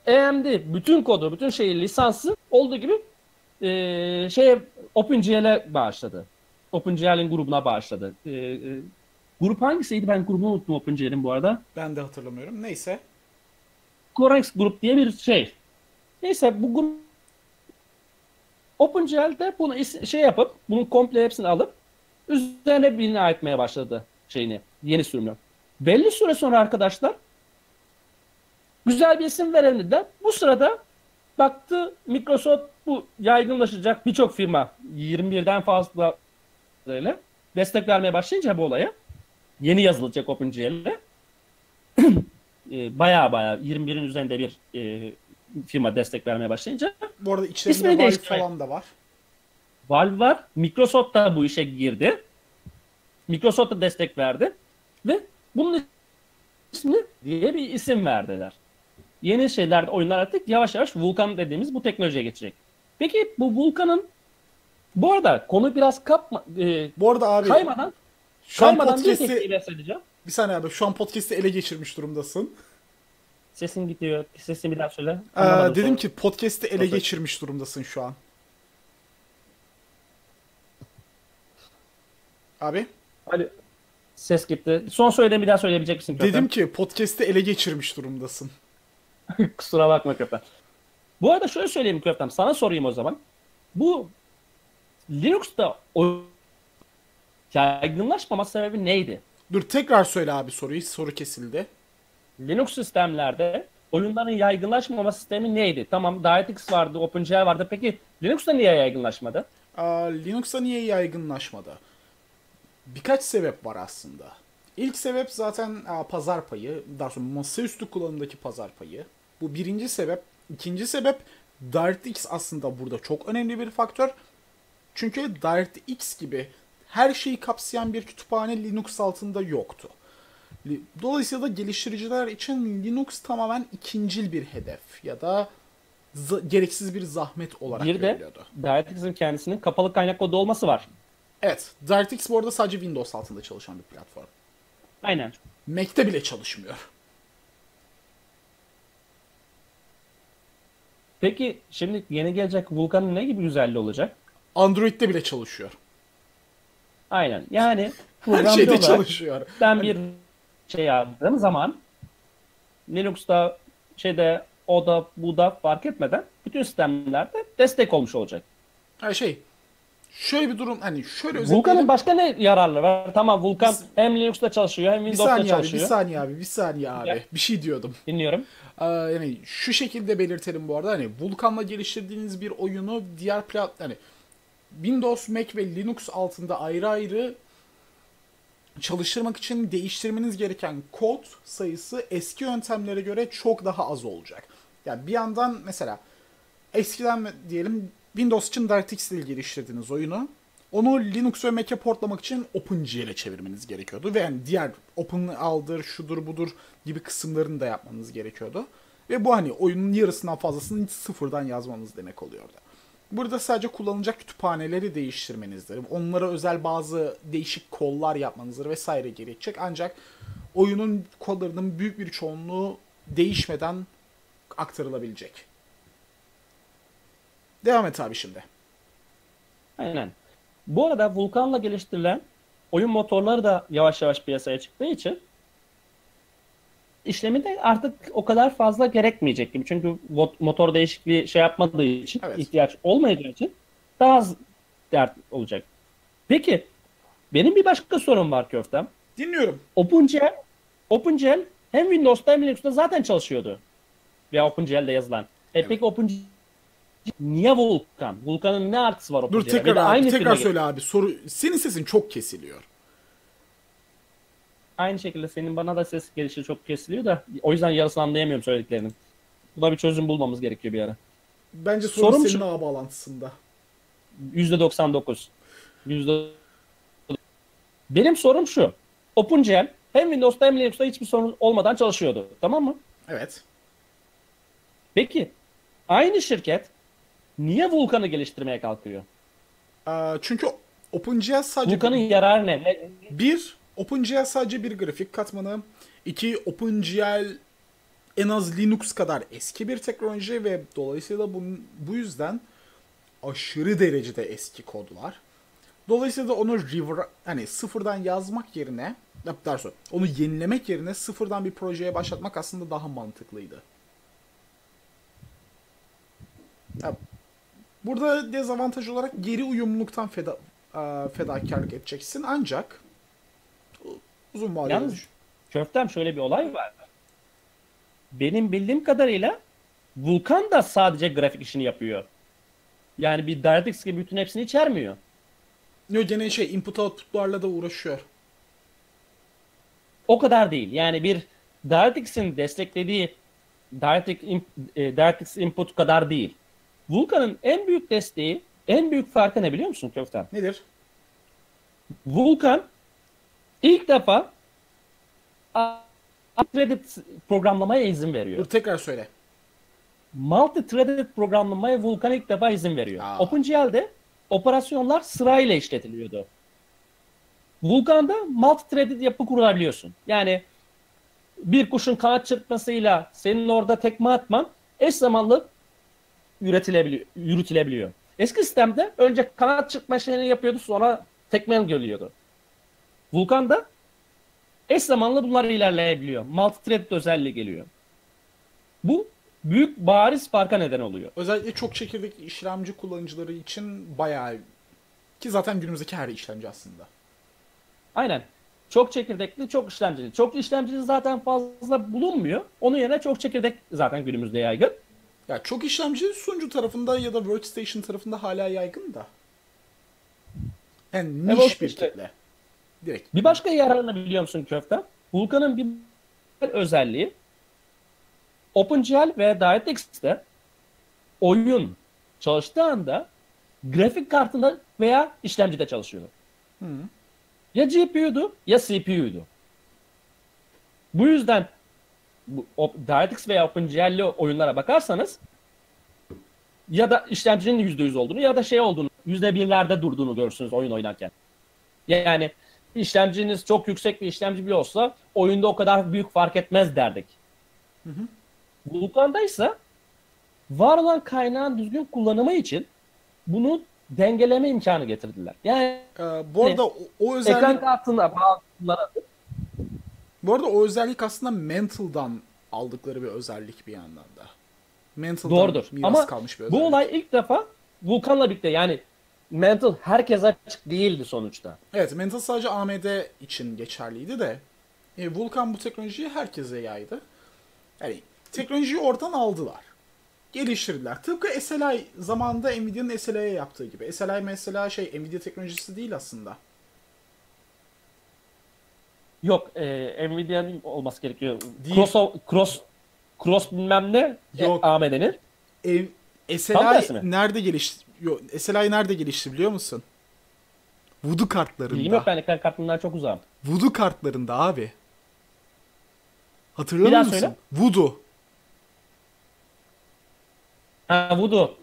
AMD bütün kodu, bütün şeyi lisansı olduğu gibi eee şeye OpenGL'e bağışladı. OpenGL'in grubuna bağışladı. Eee, e, grup hangisiydi? Ben grubunu unuttum OpenGL'in bu arada. Ben de hatırlamıyorum. Neyse. Corex Group diye bir şey. Neyse bu grup OpenGL'de bunu şey yapıp bunun komple hepsini alıp üzerine bina etmeye başladı şeyini yeni sürümü. Belli süre sonra arkadaşlar güzel bir isim verelim dediler. Bu sırada baktı Microsoft bu yaygınlaşacak birçok firma 21'den fazla böyle destek vermeye başlayınca bu olaya yeni yazılacak OpenGL'e baya baya 21'in üzerinde bir e, firma destek vermeye başlayınca Bu arada içlerinde Valve falan da var. Valve var. Microsoft da bu işe girdi. Microsoft da destek verdi. Ve bunun ismini diye bir isim verdiler. Yeni şeyler, oyunlar artık yavaş yavaş Vulkan dediğimiz bu teknolojiye geçecek. Peki bu Vulkan'ın bu arada konu biraz kapma, e, Bu arada abi kaymadan şu an kaymadan bir tek podcast'i söyleyeceğim. bir saniye abi şu an podcast'i ele geçirmiş durumdasın. Sesin gidiyor. Sesini bir daha söyle. Ee, Anlamadım dedim sonra. ki podcast'i ele Nasıl? geçirmiş durumdasın şu an. Abi Hadi. Ses gitti. Son söylediğimi bir daha söyleyebilecek misin? Köftem? dedim ki podcast'i ele geçirmiş durumdasın. Kusura bakma Köftem. Bu arada şöyle söyleyeyim Köftem. Sana sorayım o zaman. Bu Linux'ta o yaygınlaşmama sebebi neydi? Dur tekrar söyle abi soruyu. Soru kesildi. Linux sistemlerde oyunların yaygınlaşmama sistemi neydi? Tamam DirectX vardı, OpenGL vardı. Peki Linux'ta niye yaygınlaşmadı? Aa, Linux'a niye yaygınlaşmadı? Birkaç sebep var aslında. İlk sebep zaten aa, pazar payı. Daha sonra masaüstü kullanımdaki pazar payı. Bu birinci sebep. İkinci sebep DirectX aslında burada çok önemli bir faktör. Çünkü DirectX gibi her şeyi kapsayan bir kütüphane Linux altında yoktu. Dolayısıyla da geliştiriciler için Linux tamamen ikincil bir hedef ya da gereksiz bir zahmet olarak Bir de görülüyordu. DirectX'in kendisinin kapalı kaynak kodu olması var. Evet, DirectX bu arada sadece Windows altında çalışan bir platform. Aynen. Mac'te bile çalışmıyor. Peki şimdi yeni gelecek Vulkan'ın ne gibi güzelliği olacak? Android'de bile çalışıyor. Aynen. Yani Her programcı şeyde olarak çalışıyor. ben bir şey yazdığım zaman Linux'ta şeyde o da bu da fark etmeden bütün sistemlerde destek olmuş olacak. Ha şey, şöyle bir durum hani şöyle Vulkan'ın özetleyelim. başka ne yararları var? Tamam Vulkan Bir- hem Linux'ta çalışıyor hem Windows'ta saniye abi, bir çalışıyor. saniye abi, bir saniye abi. Ya. Bir şey diyordum. Dinliyorum. Ee, yani şu şekilde belirtelim bu arada hani Vulkan'la geliştirdiğiniz bir oyunu diğer plat hani Windows, Mac ve Linux altında ayrı ayrı çalıştırmak için değiştirmeniz gereken kod sayısı eski yöntemlere göre çok daha az olacak. Yani bir yandan mesela eskiden diyelim Windows için DirectX ile geliştirdiğiniz oyunu onu Linux ve Mac'e portlamak için OpenGL'e çevirmeniz gerekiyordu. Ve yani diğer OpenAL'dır, şudur budur gibi kısımlarını da yapmanız gerekiyordu. Ve bu hani oyunun yarısından fazlasını sıfırdan yazmanız demek oluyordu. Burada sadece kullanılacak kütüphaneleri değiştirmenizdir. Onlara özel bazı değişik kollar yapmanızdır vesaire gerekecek. Ancak oyunun kodlarının büyük bir çoğunluğu değişmeden aktarılabilecek. Devam et abi şimdi. Aynen. Bu arada Vulkan'la geliştirilen oyun motorları da yavaş yavaş piyasaya çıktığı için işlemi de artık o kadar fazla gerekmeyecek gibi. Çünkü motor değişikliği şey yapmadığı için, Evet. ihtiyaç olmayacağı için daha az dert olacak. Peki benim bir başka sorum var köftem. Dinliyorum. OpenGL, OpenGL hem Windows'ta hem Linux'ta zaten çalışıyordu. Veya OpenGL'de yazılan. E Evet. peki OpenGL niye Vulkan? Vulkan'ın ne artısı var Dur OpenGL'e? tekrar abi, aynı tekrar söyle abi. Soru senin sesin çok kesiliyor. Aynı şekilde senin bana da ses gelişi çok kesiliyor da o yüzden yarısını anlayamıyorum söylediklerinin. Buna bir çözüm bulmamız gerekiyor bir ara. Bence sorun Sorum senin ağ bağlantısında. %99. Yüzde... Benim sorum şu. OpenGL hem Windows'ta hem Linux'ta hiçbir sorun olmadan çalışıyordu. Tamam mı? Evet. Peki aynı şirket niye Vulkan'ı geliştirmeye kalkıyor? Ee, çünkü OpenGL sadece Vulkan'ın yararı ne? Ne- bir OpenGL sadece bir grafik katmanı. İki OpenGL en az Linux kadar eski bir teknoloji ve dolayısıyla bunun, bu yüzden aşırı derecede eski kodlar. Dolayısıyla onu river, hani sıfırdan yazmak yerine daha sonra onu yenilemek yerine sıfırdan bir projeye başlatmak aslında daha mantıklıydı. Burada dezavantaj olarak geri uyumluluktan feda, fedakarlık edeceksin ancak uzun vadede Yalnız Köftem şöyle bir olay var. Benim bildiğim kadarıyla Vulkan da sadece grafik işini yapıyor. Yani bir DirectX gibi bütün hepsini içermiyor. Yo, gene şey input output'larla da uğraşıyor. O kadar değil. Yani bir DirectX'in desteklediği DirectX, in- e, DirectX input kadar değil. Vulkan'ın en büyük desteği, en büyük farkı ne biliyor musun Köftem? Nedir? Vulkan ilk defa threaded programlamaya izin veriyor. Dur tekrar söyle. Multi-threaded programlamaya Vulkan ilk defa izin veriyor. Aa. OpenGL'de operasyonlar sırayla işletiliyordu. Vulkan'da multi-threaded yapı kurabiliyorsun. Yani bir kuşun kanat çırpmasıyla senin orada tekme atman eş zamanlı üretilebiliyor, yürütülebiliyor. Eski sistemde önce kanat çırpma şeyini yapıyordu sonra tekmen geliyordu. Vulkan'da eş zamanlı bunlar ilerleyebiliyor. Multi-threaded özelliği geliyor. Bu büyük bariz farka neden oluyor. Özellikle çok çekirdek işlemci kullanıcıları için bayağı ki zaten günümüzdeki her işlemci aslında. Aynen. Çok çekirdekli, çok işlemcili. Çok işlemcili zaten fazla bulunmuyor. Onun yerine çok çekirdek zaten günümüzde yaygın. Ya çok işlemci sunucu tarafında ya da workstation tarafında hala yaygın da. Yani niş Evet, bir işte. kitle. Direkt. Bir başka yararını biliyor musun köfte? Vulkan'ın bir özelliği OpenGL ve DirectX'te oyun çalıştığı anda grafik kartında veya işlemcide çalışıyor. Hı. Ya GPU'du ya CPU'ydu. Bu yüzden bu, DirectX veya OpenGL'li oyunlara bakarsanız ya da işlemcinin %100 olduğunu ya da şey olduğunu, %1'lerde durduğunu görürsünüz oyun oynarken. Yani işlemciniz çok yüksek bir işlemci bile olsa oyunda o kadar büyük fark etmez derdik. Hı hı. Vulkan'da ise var olan kaynağın düzgün kullanımı için bunu dengeleme imkanı getirdiler. Yani Ee, bu arada o, o özellik ekran kartında bazıları bu arada o özellik aslında Mental'dan aldıkları bir özellik bir yandan da. Mental'dan Doğrudur. miras Ama kalmış bir özellik. bu olay ilk defa Vulkan'la birlikte yani Mental herkese açık değildi sonuçta. Evet, Mental sadece AMD için geçerliydi de e, Vulkan bu teknolojiyi herkese yaydı. Yani teknolojiyi oradan aldılar. Geliştirdiler. Tıpkı SLI zamanında Nvidia'nın SLI'ye yaptığı gibi. SLI mesela şey Nvidia teknolojisi değil aslında. Yok e, Nvidia'nın olması gerekiyor. Değil. Cross, cross, cross bilmem ne Yok. AMD'nin. E? SLI nerede gelişti? Yok, SLI nerede gelişti biliyor musun? Voodoo kartlarında. Bilgim yok ben ekran kartından çok uzağım. Voodoo kartlarında abi. Daha musun? söyle. Voodoo. Ha Voodoo.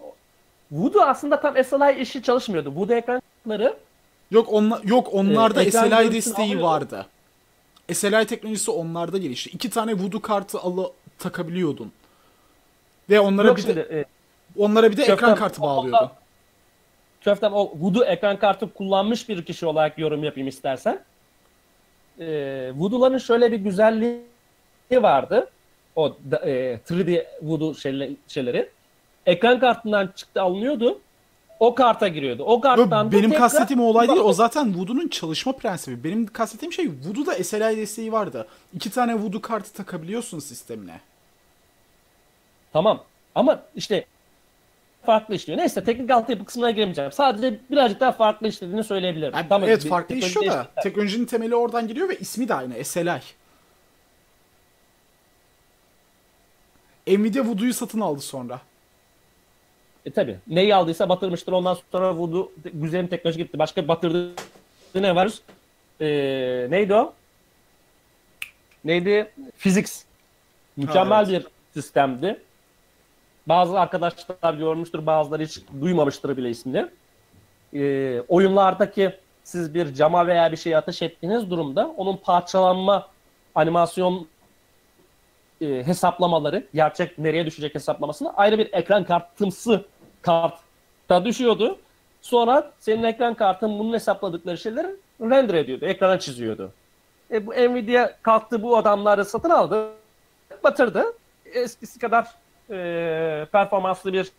Voodoo aslında tam SLI işi çalışmıyordu. Voodoo ekranları Yok onla, yok onlarda Ee, SLI desteği alıyordu. vardı. SLI teknolojisi onlarda gelişti. İki tane voodoo kartı alı takabiliyordun. Ve onlara yok bir şimdi. de e, onlara bir de ekran kartı bağlıyordun. Köftem o Voodoo ekran kartı kullanmış bir kişi olarak yorum yapayım istersen. Ee, Voodoo'ların şöyle bir güzelliği vardı. O e, 3D Voodoo şeyle- şeyleri. Ekran kartından çıktı alınıyordu. O karta giriyordu. O karttan benim tekrar- kastettiğim o olay değil. O zaten Voodoo'nun çalışma prensibi. Benim kastettiğim şey Voodoo'da SLI desteği vardı. İki tane Voodoo kartı takabiliyorsun sistemine. Tamam. Ama işte farklı işliyor. Neyse teknik altyapı kısmına girmeyeceğim. Sadece birazcık daha farklı işlediğini söyleyebilirim. Yani Tamam, evet farklı teknoloji işiyor da değişti. teknolojinin temeli oradan geliyor ve ismi de aynı SLI. Nvidia Voodoo'yu satın aldı sonra. E tabi. Neyi aldıysa batırmıştır. Ondan sonra Voodoo güzelim teknoloji gitti. Başka batırdığı ne var? Ee, neydi o? Neydi? Physics. Mükemmel Ha, evet. bir sistemdi. Bazı arkadaşlar görmüştür, bazıları hiç duymamıştır bile ismini. Ee, oyunlardaki siz bir cama veya bir şeye ateş ettiğiniz durumda onun parçalanma animasyon e, hesaplamaları, gerçek nereye düşecek hesaplamasını ayrı bir ekran kartımsı kartta düşüyordu. Sonra senin ekran kartın bunun hesapladıkları şeyleri render ediyordu, ekrana çiziyordu. E, bu Nvidia kalktı bu adamları satın aldı, batırdı. Eskisi kadar e, performanslı bir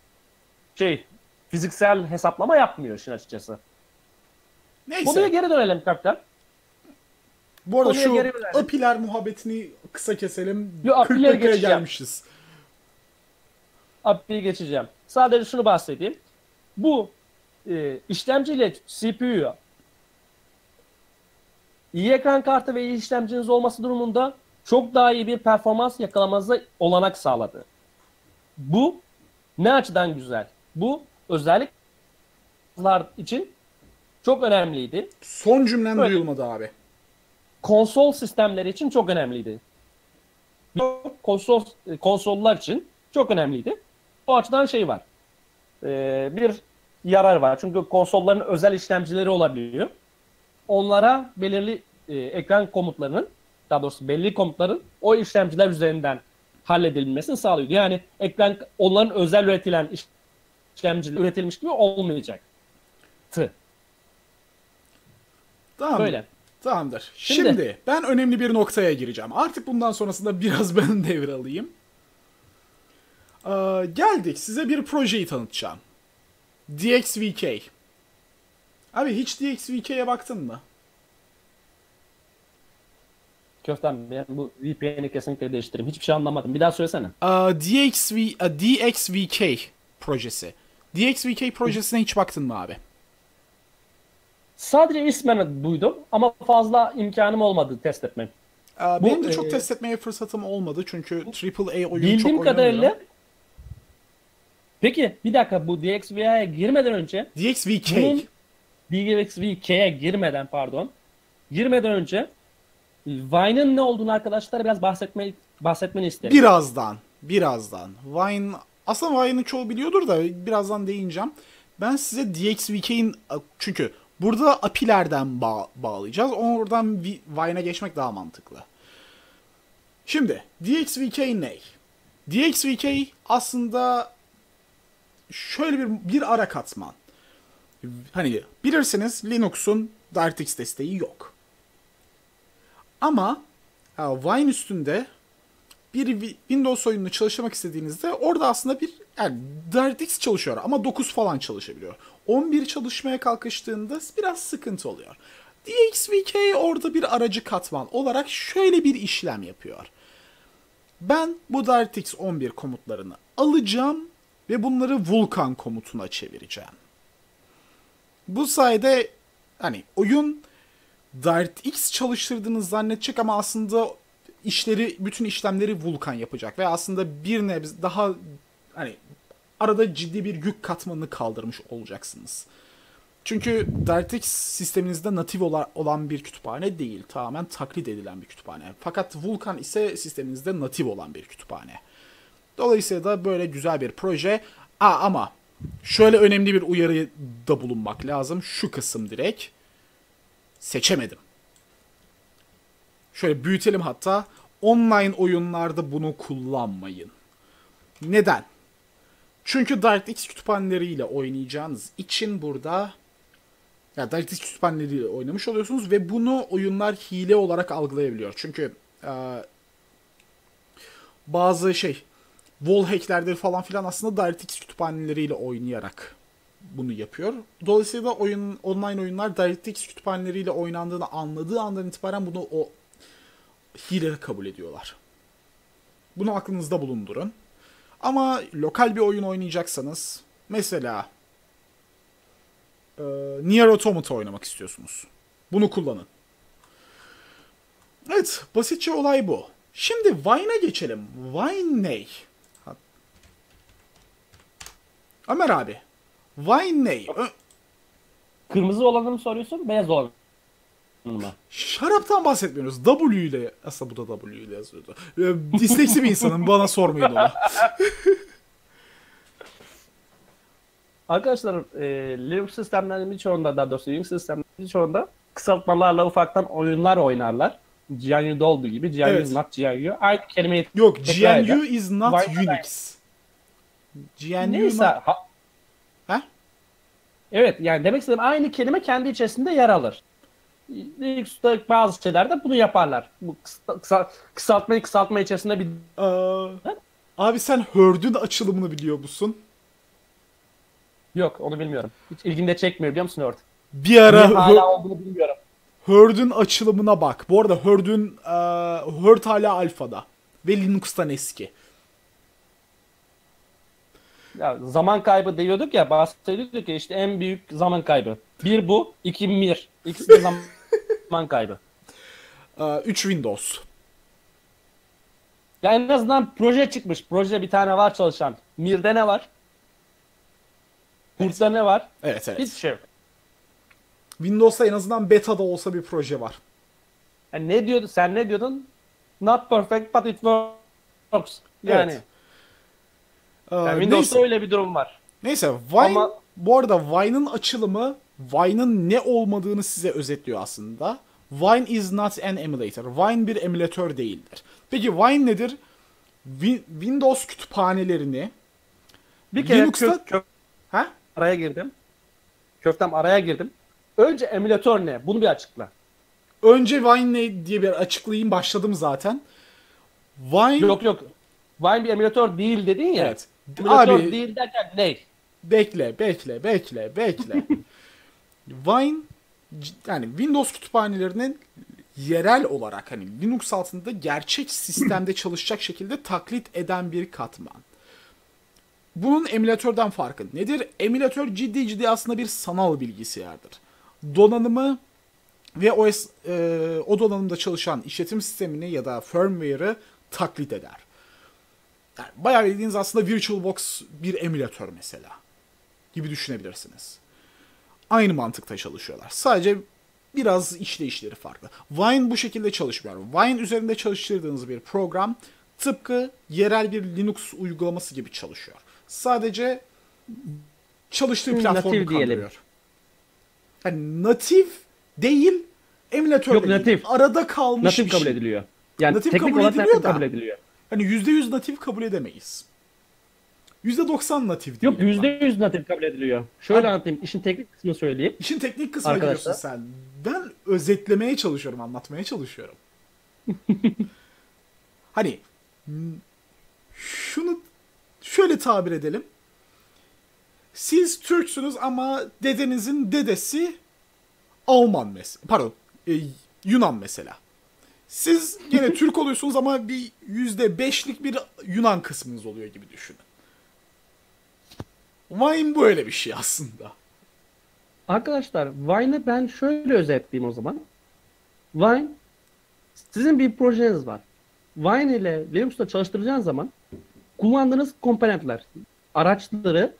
şey, fiziksel hesaplama yapmıyor işin açıkçası. Neyse. Konuya geri dönelim kaptan. Bu arada konuya şu geri dönelim. apiler muhabbetini kısa keselim. Yo, 40 apileri dakikaya geçeceğim. gelmişiz. API'yi geçeceğim. Sadece şunu bahsedeyim. Bu e, işlemciyle CPU'yu iyi ekran kartı ve iyi işlemciniz olması durumunda çok daha iyi bir performans yakalamanıza olanak sağladı. Bu ne açıdan güzel? Bu özellikler için çok önemliydi. Son cümlen Öyle. duyulmadı abi. Konsol sistemleri için çok önemliydi. Konsol konsollar için çok önemliydi. O açıdan şey var. Ee, bir yarar var. Çünkü konsolların özel işlemcileri olabiliyor. Onlara belirli e, ekran komutlarının daha doğrusu belli komutların o işlemciler üzerinden halledilmesini sağlıyor. Yani ekran onların özel üretilen iş- işlemciler üretilmiş gibi olmayacak. Tı. Tamam. Böyle. Tamamdır. Şimdi, Şimdi- ben önemli bir noktaya gireceğim. Artık bundan sonrasında biraz ben devralayım. Ee, geldik. Size bir projeyi tanıtacağım. DXVK. Abi hiç DXVK'ye baktın mı? Köftem ben bu VPN'i kesinlikle değiştireyim. Hiçbir şey anlamadım. Bir daha söylesene. Ee, DXV, e, DXVK projesi. DXVK projesine hiç baktın mı abi? Sadece ismen duydum ama fazla imkanım olmadı test etmem. Bu, Benim de çok e, test etmeye fırsatım olmadı çünkü AAA oyun Bildiğim çok kadarıyla oynamıyorum. Peki bir dakika bu DXV'ye girmeden önce DXVK. DXVK'ye girmeden pardon girmeden önce Vine'ın ne olduğunu arkadaşlara biraz bahsetmeyi bahsetmeni isterim. Birazdan. Birazdan. Vine aslında Vine'ın çoğu biliyordur da birazdan değineceğim. Ben size DXVK'in çünkü burada API'lerden bağ- bağlayacağız. Oradan Vi- Vine'a geçmek daha mantıklı. Şimdi DXVK ne? DXVK aslında şöyle bir bir ara katman. Hani bilirsiniz Linux'un DirectX desteği yok. Ama Wine üstünde bir Wi- Windows oyununu çalıştırmak istediğinizde orada aslında bir yani DirectX çalışıyor ama 9 falan çalışabiliyor. 11 çalışmaya kalkıştığında biraz sıkıntı oluyor. DXVK orada bir aracı katman olarak şöyle bir işlem yapıyor. Ben bu DirectX 11 komutlarını alacağım ve bunları Vulkan komutuna çevireceğim. Bu sayede hani oyun DirectX çalıştırdığını zannedecek ama aslında işleri, bütün işlemleri Vulkan yapacak ve aslında bir nebze daha hani arada ciddi bir yük katmanını kaldırmış olacaksınız. Çünkü DirectX sisteminizde natif ola- olan bir kütüphane değil. Tamamen taklit edilen bir kütüphane. Fakat Vulkan ise sisteminizde natif olan bir kütüphane. Dolayısıyla da böyle güzel bir proje. Aa, ama şöyle önemli bir uyarıda bulunmak lazım. Şu kısım direkt. Seçemedim. Şöyle büyütelim hatta. Online oyunlarda bunu kullanmayın. Neden? Çünkü DirectX kütüphaneleriyle oynayacağınız için burada ya DirectX kütüphaneleriyle oynamış oluyorsunuz ve bunu oyunlar hile olarak algılayabiliyor. Çünkü e, bazı şey wall hacklerdir falan filan aslında DirectX kütüphaneleriyle oynayarak bunu yapıyor. Dolayısıyla oyun online oyunlar DirectX kütüphaneleriyle oynandığını anladığı andan itibaren bunu o hile kabul ediyorlar. Bunu aklınızda bulundurun. Ama lokal bir oyun oynayacaksanız mesela e, Nier Automata oynamak istiyorsunuz. Bunu kullanın. Evet, basitçe olay bu. Şimdi Vine'a geçelim. Vine ne? Ömer abi, Vine ne? Ö- Kırmızı olanı mı soruyorsun, beyaz olanı mı? Şaraptan bahsetmiyoruz. W ile. Aslında bu da W ile yazıyordu. Ee, disleksi bir insanım. Bana sormayın onu. Arkadaşlar e, Linux sistemlerinin birçoğunda daha doğrusu Linux sistemlerinin birçoğunda kısaltmalarla ufaktan oyunlar oynarlar. GNU'da olduğu gibi GNU Evet. is not GNU. Aynı kelimeyi Yok, tekrar GNU is not Unix. GNU Neyse. not... Ha? Evet yani demek istediğim aynı kelime kendi içerisinde yer alır. Linux'ta bazı şeylerde bunu yaparlar. Bu kısa, kısa, kısaltmayı kısaltma içerisinde bir Aa, abi sen Herd'ün açılımını biliyor musun? yok onu bilmiyorum. Hiç ilgimi de çekmiyor biliyor musun Ört? Bir Niye ara Her- hala olduğunu bilmiyorum. Herd'ün açılımına bak. Bu arada Herd'ün e, Herd hala alfada. Ve Linux'tan eski. Ya zaman kaybı diyorduk ya bahsediyorduk ya işte en büyük zaman kaybı. Bir bu, iki Mir. İkisi de zaman, zaman kaybı. 3 Windows. Ya en azından proje çıkmış. Proje bir tane var çalışan. Mir'de ne var? Kurt'ta ne var? Evet evet. Hiçbir şey yok. Windows'ta en azından beta'da olsa bir proje var. Yani ne diyordu? Sen ne diyordun? Not perfect but it works. Yani, Evet. Ee, yani Windows'ta neyse. öyle bir durum var. Neyse Vine Ama- bu arada Vine'ın açılımı Vine'ın ne olmadığını size özetliyor aslında. Vine is not an emulator. Vine bir emülatör değildir. Peki Vine nedir? Wi- Windows kütüphanelerini Bir kere Linux'ta- kö- kö- ha? araya girdim. Köftem araya girdim. Önce emülatör ne? Bunu bir açıkla. Önce Vine ne diye bir açıklayayım başladım zaten. Vine Yok yok. Vine bir emülatör değil dedin ya. Evet. Emülatör Abi değil derken ne? bekle, bekle, bekle, bekle. Vine c- yani Windows kütüphanelerinin yerel olarak hani Linux altında gerçek sistemde çalışacak şekilde taklit eden bir katman. Bunun emülatörden farkı nedir? Emülatör ciddi ciddi aslında bir sanal bilgisayardır. donanımı ve OS e, o donanımda çalışan işletim sistemini ya da firmware'ı taklit eder. Yani bayağı bildiğiniz aslında VirtualBox bir emülatör mesela gibi düşünebilirsiniz. Aynı mantıkta çalışıyorlar. Sadece biraz işleyişleri farklı. Wine bu şekilde çalışmıyor. Wine üzerinde çalıştırdığınız bir program tıpkı yerel bir Linux uygulaması gibi çalışıyor. Sadece çalıştığı Hmm, platformu kandırıyor. Yani natif değil, emülatör Yok, de değil. natif. Arada kalmış Natif bir kabul şey. ediliyor. Yani Natif teknik kabul olarak ediliyor da. kabul ediliyor. Hani %100 natif kabul edemeyiz. %90 natif Yok diyelim ben. %100 natif kabul ediliyor. Şöyle Abi- anlatayım. işin teknik kısmını söyleyeyim. İşin teknik kısmına Arkadaşlar. giriyorsun sen. Ben özetlemeye çalışıyorum, anlatmaya çalışıyorum. hani şunu şöyle tabir edelim. Siz Türksünüz ama dedenizin dedesi Alman mesela. Pardon, e, Yunan mesela. Siz gene Türk oluyorsunuz ama bir yüzde beşlik bir Yunan kısmınız oluyor gibi düşünün. Wine böyle bir şey aslında. Arkadaşlar Vine'ı ben şöyle özetleyeyim o zaman. Vine sizin bir projeniz var. Vine ile Linux'ta çalıştıracağınız zaman kullandığınız komponentler, araçları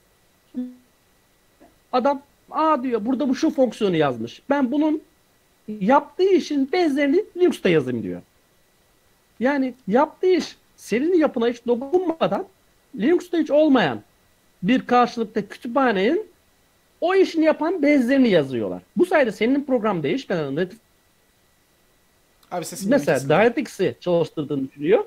adam aa diyor burada bu şu fonksiyonu yazmış. Ben bunun yaptığı işin benzerini Linux'ta yazayım diyor. Yani yaptığı iş senin yapına hiç dokunmadan Linux'ta hiç olmayan bir karşılıkta kütüphanenin o işini yapan benzerini yazıyorlar. Bu sayede senin program değişmeden de Abi sesin mesela. DirectX'i çalıştırdığını düşünüyor.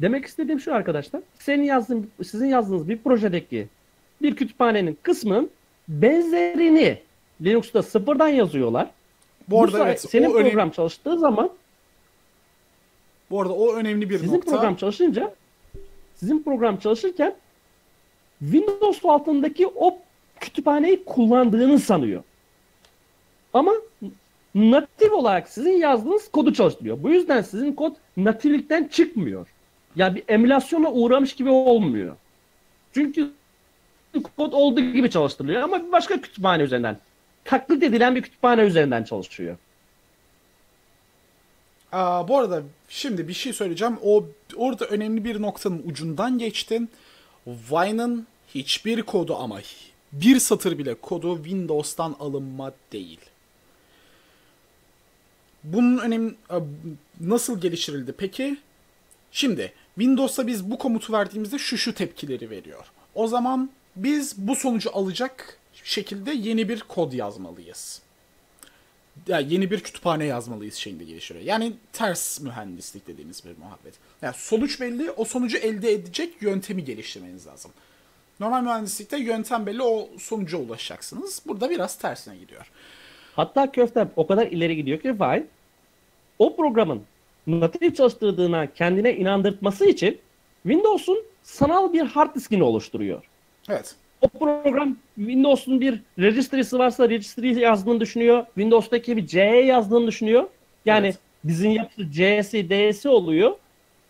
Demek istediğim şu arkadaşlar. Senin yazdığın, sizin yazdığınız bir projedeki bir kütüphanenin kısmın benzerini Linux'ta sıfırdan yazıyorlar. Bu arada say- evet, senin o, önemli, program çalıştığı zaman bu arada o önemli bir sizin nokta. program çalışınca sizin program çalışırken Windows altındaki o kütüphaneyi kullandığını sanıyor. Ama natif olarak sizin yazdığınız kodu çalıştırıyor. Bu yüzden sizin kod natiflikten çıkmıyor. Yani bir emülasyona uğramış gibi olmuyor. Çünkü kod olduğu gibi çalıştırılıyor ama bir başka kütüphane üzerinden. Taklit edilen bir kütüphane üzerinden çalışıyor. Aa, bu arada şimdi bir şey söyleyeceğim. O orada önemli bir noktanın ucundan geçtin. Vine'ın hiçbir kodu ama bir satır bile kodu Windows'tan alınma değil. Bunun önemi nasıl geliştirildi peki? Şimdi Windows'a biz bu komutu verdiğimizde şu şu tepkileri veriyor. O zaman biz bu sonucu alacak şekilde yeni bir kod yazmalıyız. Yani yeni bir kütüphane yazmalıyız şeyinde geliştiriyor. Yani ters mühendislik dediğimiz bir muhabbet. Yani sonuç belli, o sonucu elde edecek yöntemi geliştirmeniz lazım. Normal mühendislikte yöntem belli, o sonuca ulaşacaksınız. Burada biraz tersine gidiyor. Hatta köfte o kadar ileri gidiyor ki Vine o programın natif çalıştırdığına kendine inandırtması için Windows'un sanal bir hard diskini oluşturuyor. Evet. O program Windows'un bir registry'si varsa registry yazdığını düşünüyor. Windows'taki bir CE yazdığını düşünüyor. Yani Evet. dizin yapısı C'si, D'si oluyor.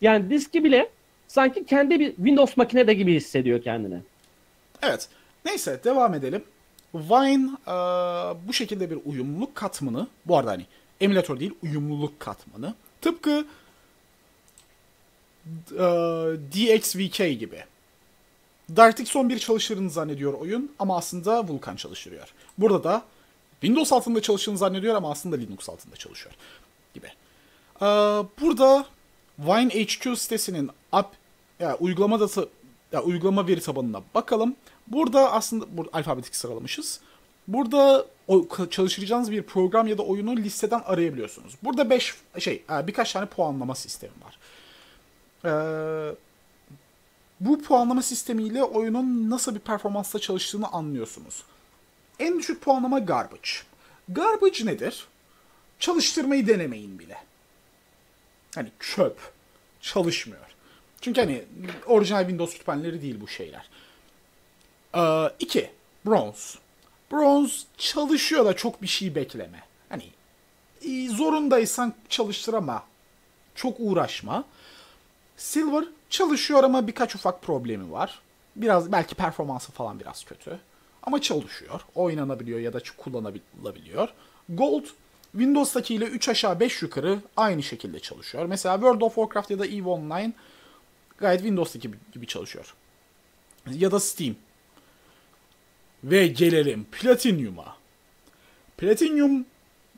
Yani diski bile sanki kendi bir Windows makinede gibi hissediyor kendini. Evet. Neyse devam edelim. Wine e, bu şekilde bir uyumluluk katmanı, bu arada hani emülatör değil uyumluluk katmanı. Tıpkı e, DXVK gibi. DirectX 11 çalıştığını zannediyor oyun ama aslında Vulkan çalıştırıyor. Burada da Windows altında çalıştığını zannediyor ama aslında Linux altında çalışıyor gibi. Ee, burada Wine HQ sitesinin app, ya, uygulama data, ya, uygulama veri tabanına bakalım. Burada aslında burada alfabetik sıralamışız. Burada o, çalıştıracağınız bir program ya da oyunu listeden arayabiliyorsunuz. Burada 5 şey e, birkaç tane puanlama sistemi var. Ee, bu puanlama sistemiyle oyunun nasıl bir performansla çalıştığını anlıyorsunuz. En düşük puanlama garbage. Garbage nedir? Çalıştırmayı denemeyin bile. Hani çöp. Çalışmıyor. Çünkü hani orijinal Windows kütüphaneleri değil bu şeyler. 2. Ee, bronze. Bronze çalışıyor da çok bir şey bekleme. Hani e, zorundaysan çalıştırama. Çok uğraşma. Silver çalışıyor ama birkaç ufak problemi var. Biraz belki performansı falan biraz kötü. Ama çalışıyor. Oynanabiliyor ya da kullanılabiliyor. Gold Windows'taki ile 3 aşağı 5 yukarı aynı şekilde çalışıyor. Mesela World of Warcraft ya da EVE Online gayet Windows'taki gibi çalışıyor. Ya da Steam. Ve gelelim Platinum'a. Platinum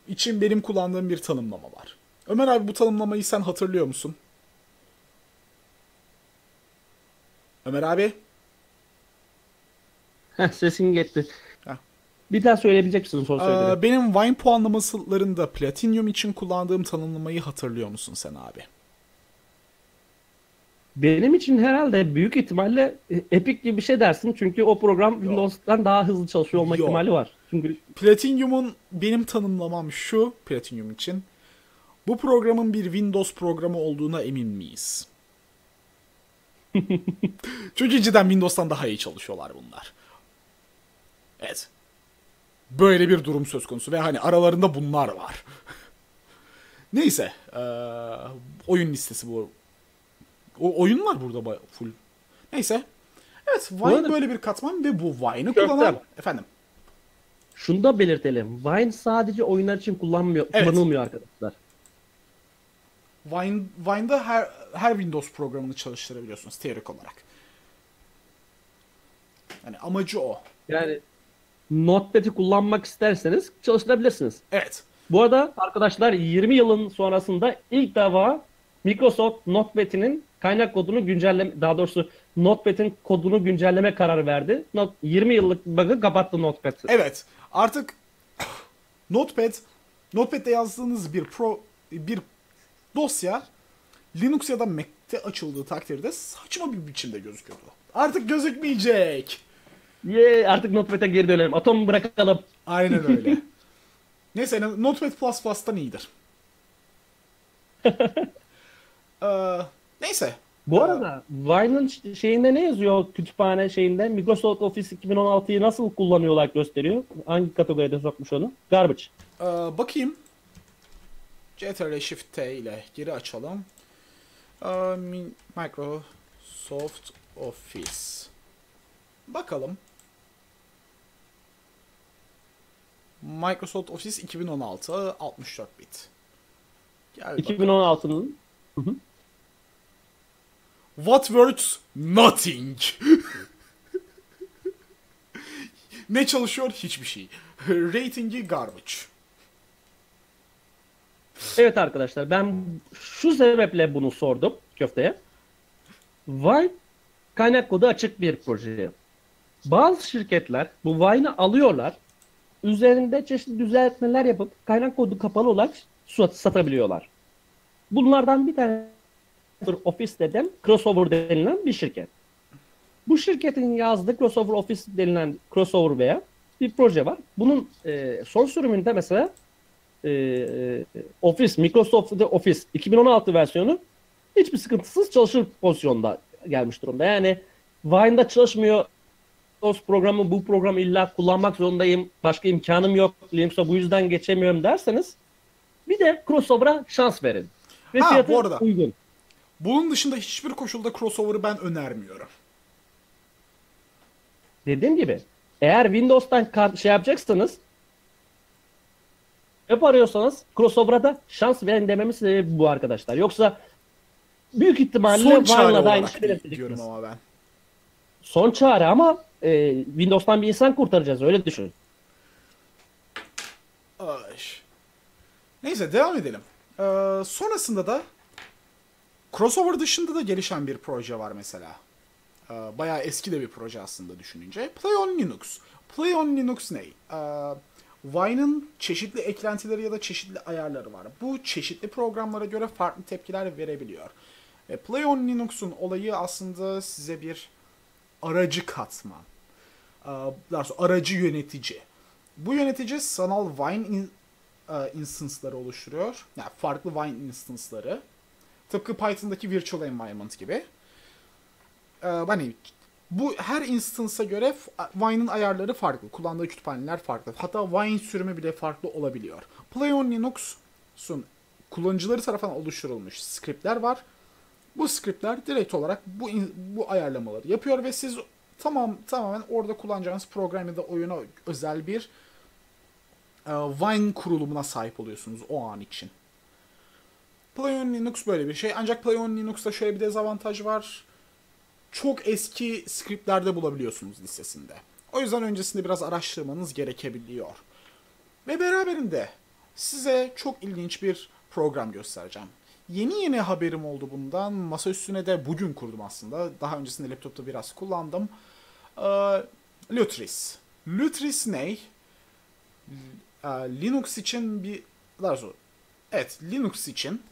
için benim kullandığım bir tanımlama var. Ömer abi bu tanımlamayı sen hatırlıyor musun? Ömer abi? Heh, sesin gitti. Heh. Bir daha söyleyebilecek misin son? Ee, benim Vine puanlamalarında Platinum için kullandığım tanımlamayı hatırlıyor musun sen abi? Benim için herhalde büyük ihtimalle e, Epic gibi bir şey dersin. Çünkü o program Windows'tan daha hızlı çalışıyor olma Yok. ihtimali var. Çünkü Platinum'un benim tanımlamam şu Platinum için. Bu programın bir Windows programı olduğuna emin miyiz? Çünkü cidden Windows'tan daha iyi çalışıyorlar bunlar. Evet. Böyle bir durum söz konusu ve hani aralarında bunlar var. Neyse. eee, oyun listesi bu. O oyun var burada full. Neyse. Evet Vine arada- böyle bir katman ve bu Vine'ı kullanan... Efendim. şunu da belirtelim. Vine sadece oyunlar için kullanmıyor, Evet. kullanılmıyor arkadaşlar. Vine, Vine'da her, her Windows programını çalıştırabiliyorsunuz teorik olarak. Yani amacı o. Yani Notepad'i kullanmak isterseniz çalıştırabilirsiniz. Evet. Bu arada arkadaşlar 20 yılın sonrasında ilk defa Microsoft Notepad'inin kaynak kodunu güncelleme daha doğrusu Notepad'in kodunu güncelleme kararı verdi. Not 20 yıllık bug'ı kapattı Notepad. Evet. Artık Notepad Notepad'de yazdığınız bir pro bir dosya Linux ya da Mac'te açıldığı takdirde saçma bir biçimde gözüküyordu. Artık gözükmeyecek. Ye artık Notepad'e geri dönelim. Atom bırakalım. Aynen öyle. Neyse Notepad++'dan iyidir. Ee, neyse. Bu arada Vine'ın şeyinde ne yazıyor kütüphane şeyinde? Microsoft Office 2016'yı nasıl kullanıyorlar gösteriyor. Hangi kategoride sokmuş onu? Garbage. Ee, bakayım. CTRL Shift T ile geri açalım. Ee, Mi- Microsoft Office. Bakalım. Microsoft Office 2016 64 bit. Gel bakalım. 2016'nın What works? Nothing. ne çalışıyor? Hiçbir şey. Ratingi garbage. Evet arkadaşlar ben şu sebeple bunu sordum köfteye. Vine kaynak kodu açık bir proje. Bazı şirketler bu Vine'ı alıyorlar. Üzerinde çeşitli düzeltmeler yapıp kaynak kodu kapalı olarak sat- satabiliyorlar. Bunlardan bir tane Office denen Crossover denilen bir şirket. Bu şirketin yazdığı Crossover Office denilen Crossover veya bir proje var. Bunun e, son sürümünde mesela e, e, Office, Microsoft Office 2016 versiyonu hiçbir sıkıntısız çalışır pozisyonda gelmiş durumda. Yani Vine'da çalışmıyor Windows programı bu programı illa kullanmak zorundayım. Başka imkanım yok. Linux'a bu yüzden geçemiyorum derseniz bir de crossover'a şans verin. Ve Ha, fiyatı bu arada. uygun. Bunun dışında hiçbir koşulda crossover'ı ben önermiyorum. Dediğim gibi eğer Windows'tan şey yapacaksanız app arıyorsanız crossover'a da şans verin dememin sebebi bu arkadaşlar. Yoksa büyük ihtimalle Vine'la da aynı şeyi yapacaksınız. ama ben. Son çare ama e, Windows'tan bir insan kurtaracağız öyle düşün. Ay. Neyse devam edelim. Ee, sonrasında da crossover dışında da gelişen bir proje var mesela. Ee, bayağı eski de bir proje aslında düşününce. Play on Linux. Play on Linux ne? Ee, Vine'ın çeşitli eklentileri ya da çeşitli ayarları var. Bu çeşitli programlara göre farklı tepkiler verebiliyor. E, Play on Linux'un olayı aslında size bir aracı katman. Ee, daha aracı yönetici. Bu yönetici sanal Wine in, e, instance'ları oluşturuyor. Yani farklı Wine instance'ları. Tıpkı Python'daki virtual environment gibi. Ee, hani bu her instance'a göre Wine'ın ayarları farklı. Kullandığı kütüphaneler farklı. Hatta Wine sürümü bile farklı olabiliyor. Play on Linux'un kullanıcıları tarafından oluşturulmuş scriptler var. Bu scriptler direkt olarak bu bu ayarlamaları yapıyor ve siz Tamam tamamen orada kullanacağınız program ya da oyuna özel bir e, Wine kurulumuna sahip oluyorsunuz o an için. Play on Linux böyle bir şey. Ancak Play on Linux'ta şöyle bir dezavantaj var. Çok eski scriptlerde bulabiliyorsunuz listesinde. O yüzden öncesinde biraz araştırmanız gerekebiliyor. Ve beraberinde size çok ilginç bir program göstereceğim. Yeni yeni haberim oldu bundan. Masa üstüne de bugün kurdum aslında. Daha öncesinde laptopta biraz kullandım. Ee, Lutris. Lutris ne? Ee, Linux için bir... Daha sonra. Evet, Linux için.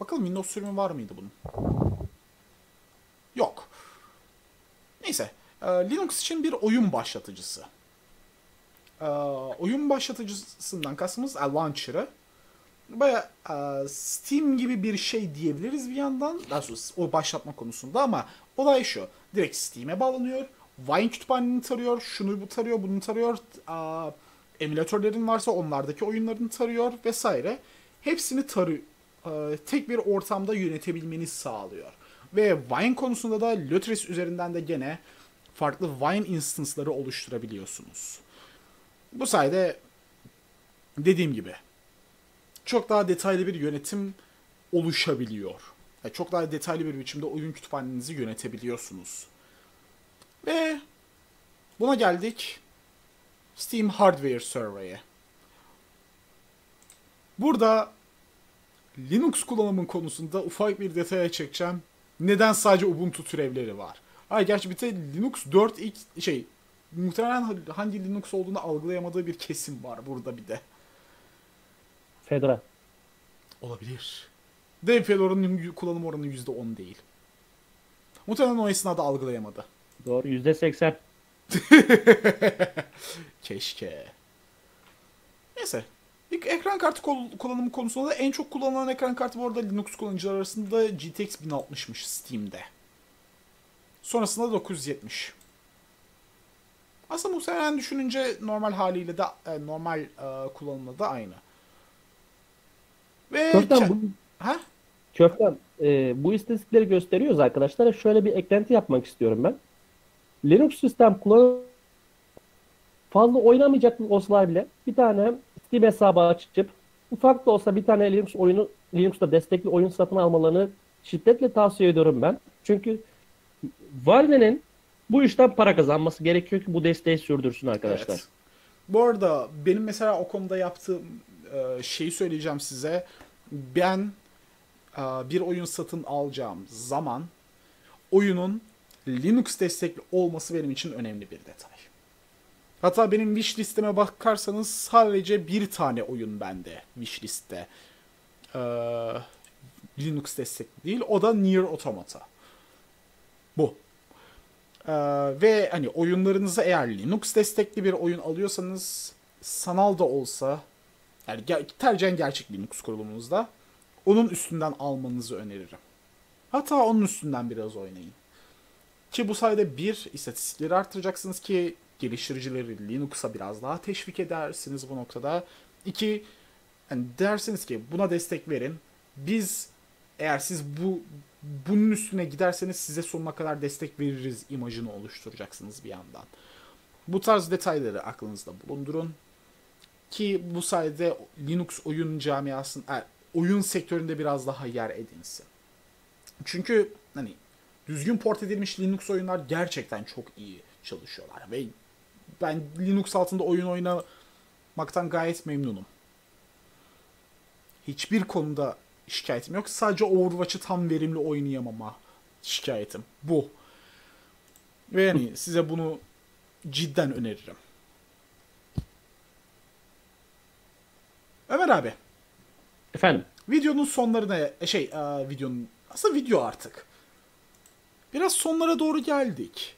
Bakalım Windows sürümü var mıydı bunun? Yok. Neyse. Ee, Linux için bir oyun başlatıcısı. Ee, oyun başlatıcısından kastımız e, launcher'ı. Baya e, Steam gibi bir şey diyebiliriz bir yandan. Daha sonra o başlatma konusunda ama olay şu. Direkt Steam'e bağlanıyor. Wine kütüphaneni tarıyor. Şunu bu tarıyor, bunu tarıyor. E, emülatörlerin varsa onlardaki oyunlarını tarıyor vesaire. Hepsini tarıyor. E, tek bir ortamda yönetebilmeni sağlıyor. Ve Wine konusunda da Lutris üzerinden de gene farklı Wine instance'ları oluşturabiliyorsunuz. Bu sayede dediğim gibi çok daha detaylı bir yönetim oluşabiliyor. Yani çok daha detaylı bir biçimde oyun kütüphanenizi yönetebiliyorsunuz. Ve buna geldik Steam Hardware Survey'e. Burada Linux kullanımın konusunda ufak bir detaya çekeceğim. Neden sadece Ubuntu türevleri var? Ay gerçi bir de Linux 4 ilk şey muhtemelen hangi Linux olduğunu algılayamadığı bir kesim var burada bir de. Fedora. Olabilir. Dev Fedora'nın kullanım oranı %10 değil. Muhtemelen o esnada algılayamadı. Doğru %80. Keşke. Neyse. İlk ekran kartı kullanımı konusunda da en çok kullanılan ekran kartı bu arada Linux kullanıcılar arasında GTX 1060'mış Steam'de. Sonrasında 970. Aslında muhtemelen düşününce normal haliyle de e, normal e, kullanımla da aynı. Ve Köften, bu, ha? Köften e, bu istatistikleri gösteriyoruz arkadaşlar. Şöyle bir eklenti yapmak istiyorum ben. Linux sistem kullan fazla oynamayacak olsalar bile bir tane Steam hesabı açıp ufak da olsa bir tane Linux oyunu Linux'ta destekli oyun satın almalarını şiddetle tavsiye ediyorum ben. Çünkü Valve'nin bu işten para kazanması gerekiyor ki bu desteği sürdürsün arkadaşlar. Evet. Bu arada benim mesela o konuda yaptığım e, şeyi söyleyeceğim size. Ben e, bir oyun satın alacağım zaman oyunun Linux destekli olması benim için önemli bir detay. Hatta benim wish listeme bakarsanız sadece bir tane oyun bende wish listte. Ee, Linux destekli değil. O da Nier Automata. Bu. Ee, ve hani oyunlarınızı eğer Linux destekli bir oyun alıyorsanız sanal da olsa yani ger- tercihen gerçek Linux kurulumunuzda onun üstünden almanızı öneririm. Hatta onun üstünden biraz oynayın. Ki bu sayede bir istatistikleri arttıracaksınız ki geliştiricileri Linux'a biraz daha teşvik edersiniz bu noktada. İki, yani dersiniz ki buna destek verin. Biz eğer siz bu bunun üstüne giderseniz size sonuna kadar destek veririz imajını oluşturacaksınız bir yandan. Bu tarz detayları aklınızda bulundurun. Ki bu sayede Linux oyun camiasının, yani oyun sektöründe biraz daha yer edinsin. Çünkü hani düzgün port edilmiş Linux oyunlar gerçekten çok iyi çalışıyorlar ve ben Linux altında oyun oynamaktan gayet memnunum. Hiçbir konuda şikayetim yok. Sadece Overwatch'ı tam verimli oynayamama şikayetim. Bu. Ve yani size bunu cidden öneririm. Ömer abi. Efendim? Videonun sonlarına e, şey e, videonun aslında video artık. Biraz sonlara doğru geldik.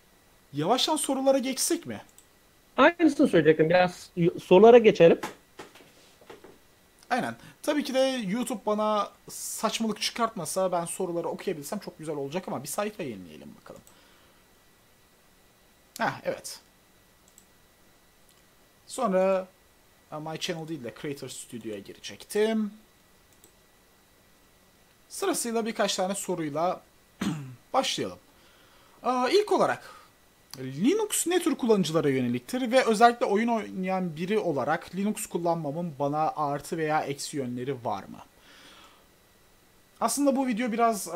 Yavaştan sorulara geçsek mi? Aynısını söyleyecektim. Biraz sorulara geçelim. Aynen. Tabii ki de YouTube bana saçmalık çıkartmasa ben soruları okuyabilsem çok güzel olacak ama bir sayfa yenileyelim bakalım. Ha evet. Sonra My Channel değil de Creator Studio'ya girecektim. Sırasıyla birkaç tane soruyla başlayalım. Aa, ilk olarak Linux ne tür kullanıcılara yöneliktir ve özellikle oyun oynayan biri olarak Linux kullanmamın bana artı veya eksi yönleri var mı? Aslında bu video biraz e,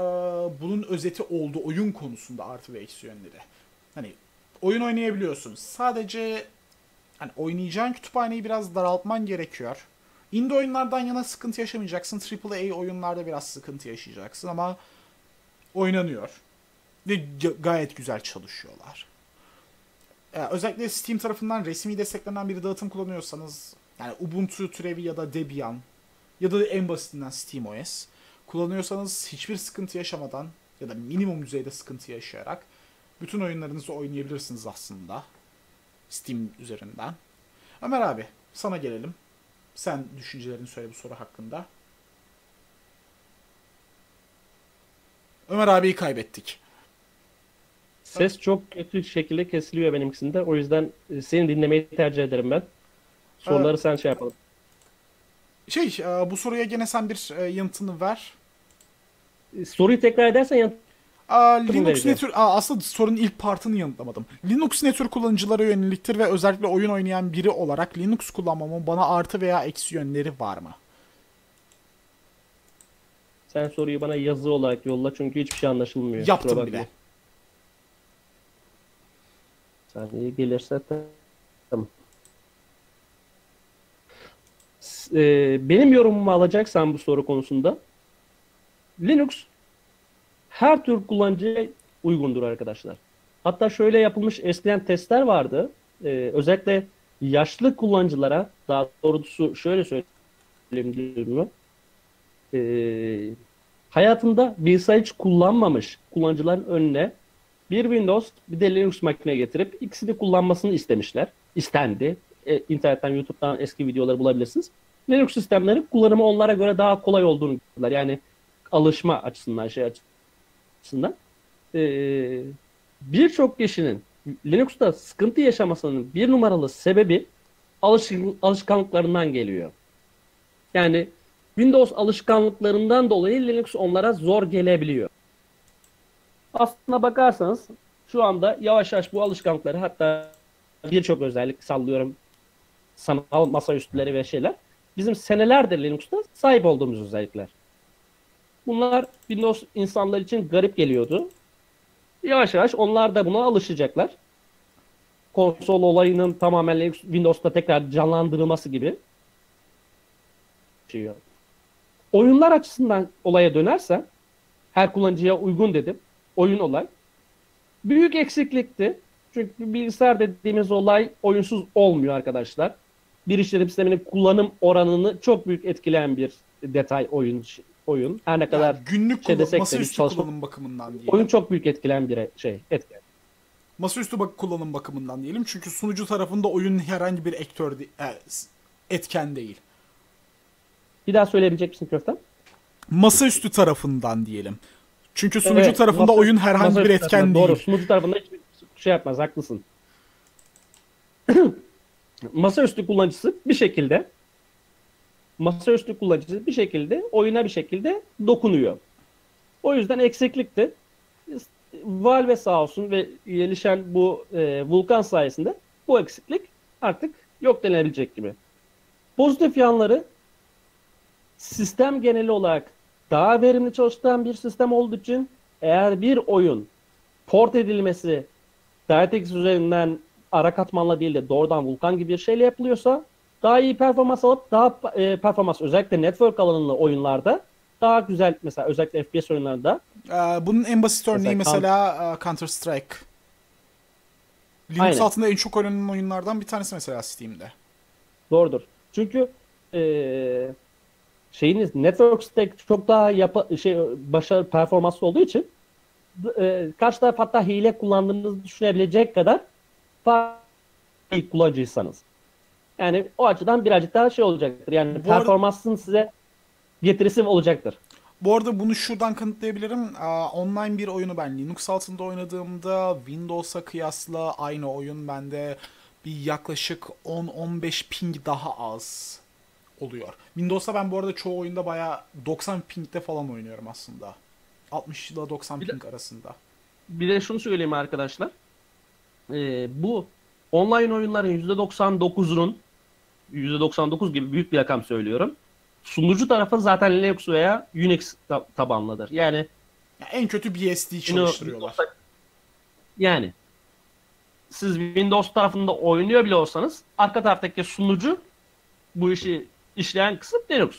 bunun özeti oldu oyun konusunda artı ve eksi yönleri. Hani oyun oynayabiliyorsun. Sadece hani oynayacağın kütüphaneyi biraz daraltman gerekiyor. Indie oyunlardan yana sıkıntı yaşamayacaksın. AAA oyunlarda biraz sıkıntı yaşayacaksın ama oynanıyor. Ve gayet güzel çalışıyorlar. Özellikle Steam tarafından resmi desteklenen bir dağıtım kullanıyorsanız yani Ubuntu türevi ya da Debian ya da en basitinden SteamOS kullanıyorsanız hiçbir sıkıntı yaşamadan ya da minimum düzeyde sıkıntı yaşayarak bütün oyunlarınızı oynayabilirsiniz aslında. Steam üzerinden. Ömer abi sana gelelim. Sen düşüncelerini söyle bu soru hakkında. Ömer abiyi kaybettik. Ses çok kötü şekilde kesiliyor benimkisinde. O yüzden e, seni dinlemeyi tercih ederim ben. Soruları ee, sen şey yapalım. Şey, e, bu soruya gene sen bir e, yanıtını ver. Soruyu tekrar edersen yanıt Aa, Linux ne tür... Aa, aslında sorunun ilk partını yanıtlamadım. Linux ne tür kullanıcılara yöneliktir ve özellikle oyun oynayan biri olarak Linux kullanmamın bana artı veya eksi yönleri var mı? Sen soruyu bana yazı olarak yolla çünkü hiçbir şey anlaşılmıyor. Yaptım bile. Saniye gelirse tamam. Ee, benim yorumumu alacaksan bu soru konusunda Linux her tür kullanıcıya uygundur arkadaşlar. Hatta şöyle yapılmış eskiden testler vardı. Ee, özellikle yaşlı kullanıcılara daha doğrusu şöyle söyleyeyim durumu. Ee, hayatında bilgisayar hiç kullanmamış kullanıcıların önüne bir Windows bir de Linux makine getirip ikisini kullanmasını istemişler. İstendi. E, internetten, YouTube'dan eski videoları bulabilirsiniz. Linux sistemleri kullanımı onlara göre daha kolay olduğunu gördüler. Yani alışma açısından, şey açısından. Ee, Birçok kişinin Linux'ta sıkıntı yaşamasının bir numaralı sebebi alışık, alışkanlıklarından geliyor. Yani Windows alışkanlıklarından dolayı Linux onlara zor gelebiliyor. Aslına bakarsanız şu anda yavaş yavaş bu alışkanlıkları hatta birçok özellik sallıyorum sanal masaüstüleri ve şeyler bizim senelerdir Linux'ta sahip olduğumuz özellikler. Bunlar Windows insanlar için garip geliyordu. Yavaş yavaş onlar da buna alışacaklar. Konsol olayının tamamen Linux, Windows'ta tekrar canlandırılması gibi. Şey Oyunlar açısından olaya dönersen her kullanıcıya uygun dedim oyun olay. Büyük eksiklikti. Çünkü bilgisayar dediğimiz olay oyunsuz olmuyor arkadaşlar. Bir işletim sisteminin kullanım oranını çok büyük etkileyen bir detay oyun oyun. Her ne kadar yani günlük şey kullan, masaüstü çalışma, kullanım bakımından diyelim. Oyun çok büyük etkileyen bir şey, etken. Masaüstü bak kullanım bakımından diyelim. Çünkü sunucu tarafında oyun herhangi bir ektör e, etken değil. Bir daha söyleyebilecek misin Köften? Masaüstü tarafından diyelim. Çünkü sunucu evet, tarafında masa, oyun herhangi bir etken değil. Doğru, sunucu tarafında hiçbir şey yapmaz, haklısın. masaüstü kullanıcısı bir şekilde masaüstü kullanıcısı bir şekilde oyuna bir şekilde dokunuyor. O yüzden eksiklikti. Valve sağ olsun ve gelişen bu e, Vulkan sayesinde bu eksiklik artık yok denilebilecek gibi. Pozitif yanları sistem geneli olarak daha verimli çalıştıran bir sistem olduğu için eğer bir oyun port edilmesi DirectX üzerinden ara katmanla değil de doğrudan Vulkan gibi bir şeyle yapılıyorsa daha iyi performans alıp daha e, performans özellikle network alanında oyunlarda daha güzel mesela özellikle FPS oyunlarında. Ee, bunun en basit örneği mesela, mesela uh, Counter Strike. Linux Aynen. altında en çok oynanan oyunlardan bir tanesi mesela Steam'de. Doğrudur. Çünkü e, şeyiniz network stack çok daha yapa, şey başarı performanslı olduğu için e, karşı taraf hatta hile kullandığınızı düşünebilecek kadar farklı kullanıcıysanız. Yani o açıdan birazcık daha şey olacaktır. Yani Bu performansın arada... size getirisi olacaktır. Bu arada bunu şuradan kanıtlayabilirim. Online bir oyunu ben Linux altında oynadığımda Windows'a kıyasla aynı oyun bende bir yaklaşık 10-15 ping daha az oluyor. Windows'ta ben bu arada çoğu oyunda bayağı 90 ping'de falan oynuyorum aslında. 60 ile 90 bir ping de, arasında. Bir de şunu söyleyeyim arkadaşlar. e, bu online oyunların %99'unun %99 gibi büyük bir rakam söylüyorum. Sunucu tarafı zaten Linux veya Unix ta- tabanlıdır. Yani Ya en kötü BSD çalıştırıyorlar. yani siz Windows tarafında oynuyor bile olsanız arka taraftaki sunucu bu işi işleyen kısım Linux.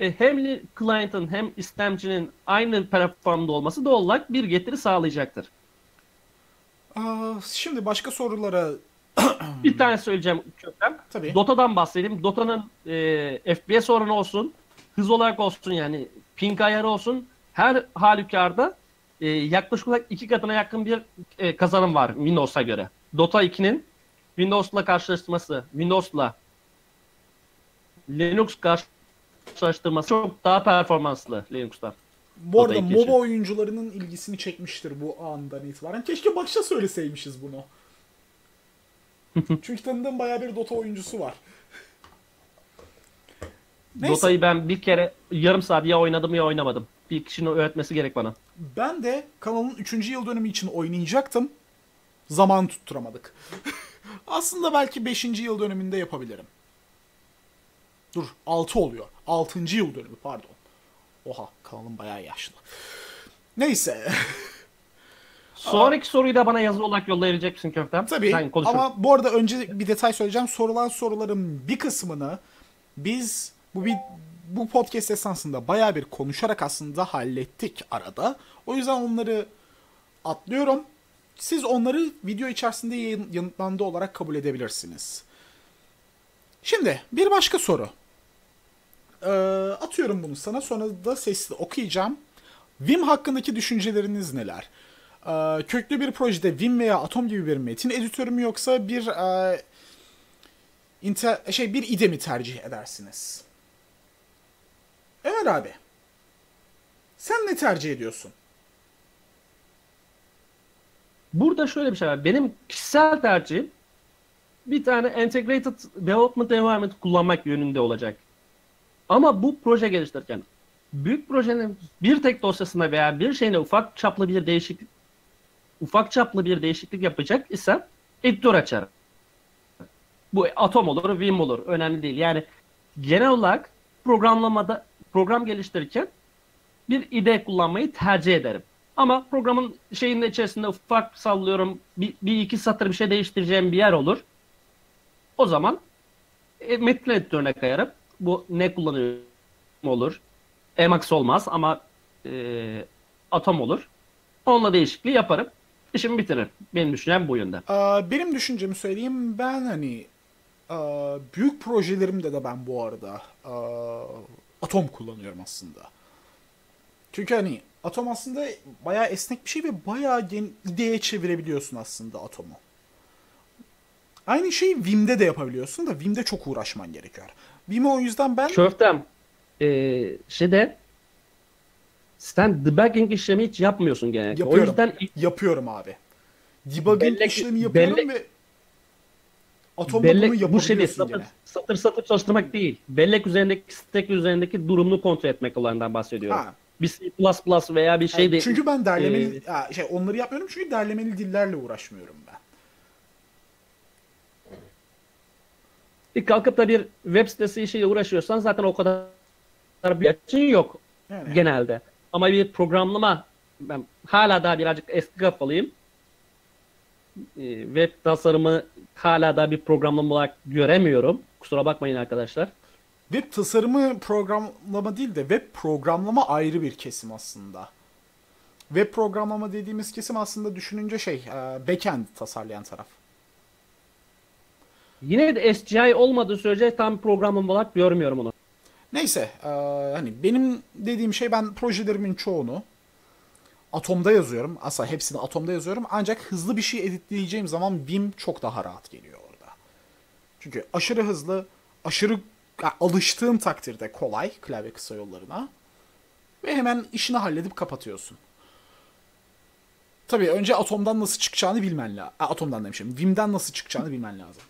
E, hem li- client'ın hem istemcinin aynı platformda olması doğal olarak bir getiri sağlayacaktır. Aa, şimdi başka sorulara Bir tane söyleyeceğim kökten. tabii. Dota'dan bahsedeyim. Dota'nın e, FPS oranı olsun, hız olarak olsun yani ping ayarı olsun her halükarda e, yaklaşık olarak iki katına yakın bir e, kazanım var Windows'a göre. Dota 2'nin Windows'la karşılaştırması, Windows'la Linux karşılaştırması çok daha performanslı Linux'ta. Bu arada MOBA oyuncularının ilgisini çekmiştir bu andan itibaren. Keşke başta söyleseymişiz bunu. Çünkü tanıdığım bayağı bir Dota oyuncusu var. Neyse. Dota'yı ben bir kere yarım saat ya oynadım ya oynamadım. Bir kişinin öğretmesi gerek bana. Ben de kanalın 3. yıl dönümü için oynayacaktım. Zaman tutturamadık. Aslında belki 5. yıl dönümünde yapabilirim. Dur 6 oluyor. 6. yıl dönümü pardon. Oha kanalım bayağı yaşlı. Neyse. Sonraki soruyu da bana yazılı olarak yollayabilecek misin Köftem? Tabii Sen konuşur. ama bu arada önce bir detay söyleyeceğim. Sorulan soruların bir kısmını biz bu bir bu podcast esnasında bayağı bir konuşarak aslında hallettik arada. O yüzden onları atlıyorum. Siz onları video içerisinde yayın, yanıtlandı olarak kabul edebilirsiniz. Şimdi bir başka soru. Ee, atıyorum bunu sana sonra da sesli okuyacağım. Vim hakkındaki düşünceleriniz neler? Ee, köklü bir projede Vim veya Atom gibi bir metin editörü mü yoksa bir e, inter- şey bir IDE mi tercih edersiniz? Ömer abi. Sen ne tercih ediyorsun? Burada şöyle bir şey var. Benim kişisel tercihim bir tane integrated development environment kullanmak yönünde olacak. Ama bu proje geliştirirken büyük projenin bir tek dosyasında veya bir şeyine ufak çaplı bir değişiklik ufak çaplı bir değişiklik yapacak isem editör açarım. Bu Atom olur, Vim olur. Önemli değil. Yani genel olarak programlamada program geliştirirken bir IDE kullanmayı tercih ederim. Ama programın şeyinin içerisinde ufak sallıyorum bir, bir iki satır bir şey değiştireceğim bir yer olur. O zaman e, metin editörüne kayarım. Bu ne kullanıyorum olur. Emacs olmaz ama e, Atom olur. Onunla değişikliği yaparım. İşimi bitiririm. Benim düşüncem bu yönde. Benim düşüncemi söyleyeyim. Ben hani büyük projelerimde de ben bu arada Atom kullanıyorum aslında. Çünkü hani Atom aslında bayağı esnek bir şey ve bayağı gen- ideye çevirebiliyorsun aslında Atom'u. Aynı şeyi Vim'de de yapabiliyorsun da Vim'de çok uğraşman gerekiyor. Vim'i o yüzden ben Köftem e, şeyde sen debugging işlemi hiç yapmıyorsun genellikle. Yapıyorum. O yüzden yapıyorum abi. Debugging Bellek- işlemi yapıyorum bellek- ve Atom'da bunu bellek bu şey değil, yapabiliyorsun satır, gene. satır satır çalıştırmak değil. Bellek üzerindeki stack üzerindeki durumunu kontrol etmek olanından bahsediyorum. Ha. Bir C++ veya bir şey Yani değil. çünkü ben derlemeli Ee, ya şey onları yapmıyorum çünkü derlemeli dillerle uğraşmıyorum ben. Bir kalkıp da bir web sitesi işiyle uğraşıyorsan zaten o kadar bir açın yok Yani genelde. Ama bir programlama ben hala daha birazcık eski kafalıyım. Ee, web tasarımı hala daha bir programlama olarak göremiyorum. Kusura bakmayın arkadaşlar. web tasarımı programlama değil de web programlama ayrı bir kesim aslında. Web programlama dediğimiz kesim aslında düşününce şey, e, backend tasarlayan taraf. Yine de SGI olmadığı sürece tam programlama olarak görmüyorum onu. Neyse, e, hani benim dediğim şey ben projelerimin çoğunu Atom'da yazıyorum. Aslında hepsini Atom'da yazıyorum. Ancak hızlı bir şey editleyeceğim zaman Vim çok daha rahat geliyor orada. Çünkü aşırı hızlı, aşırı ya, alıştığın takdirde kolay klavye kısa yollarına. Ve hemen işini halledip kapatıyorsun. Tabii önce Atom'dan nasıl çıkacağını bilmen lazım. Atom'dan demişim. Vim'den nasıl çıkacağını bilmen lazım.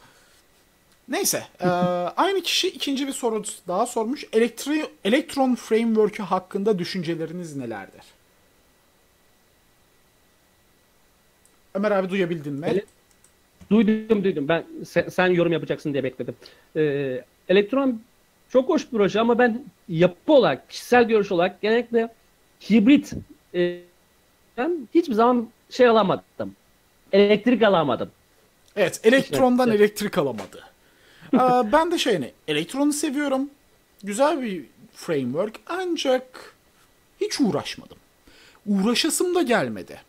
Neyse. eee, aynı kişi ikinci bir soru daha sormuş. Elektri Electron Framework'ü hakkında düşünceleriniz nelerdir? Ömer abi duyabildin mi? Ele- Duydum duydum. Ben sen, sen yorum yapacaksın diye bekledim. Ee, Elektron çok hoş bir proje ama ben yapı olarak, kişisel görüş olarak genellikle hibrit e, ben hiçbir zaman şey alamadım. Elektrik alamadım. Evet, elektrondan Evet. elektrik alamadı. Ee, ben de şey ne, elektronu seviyorum. Güzel bir framework ancak hiç uğraşmadım. Uğraşasım da gelmedi.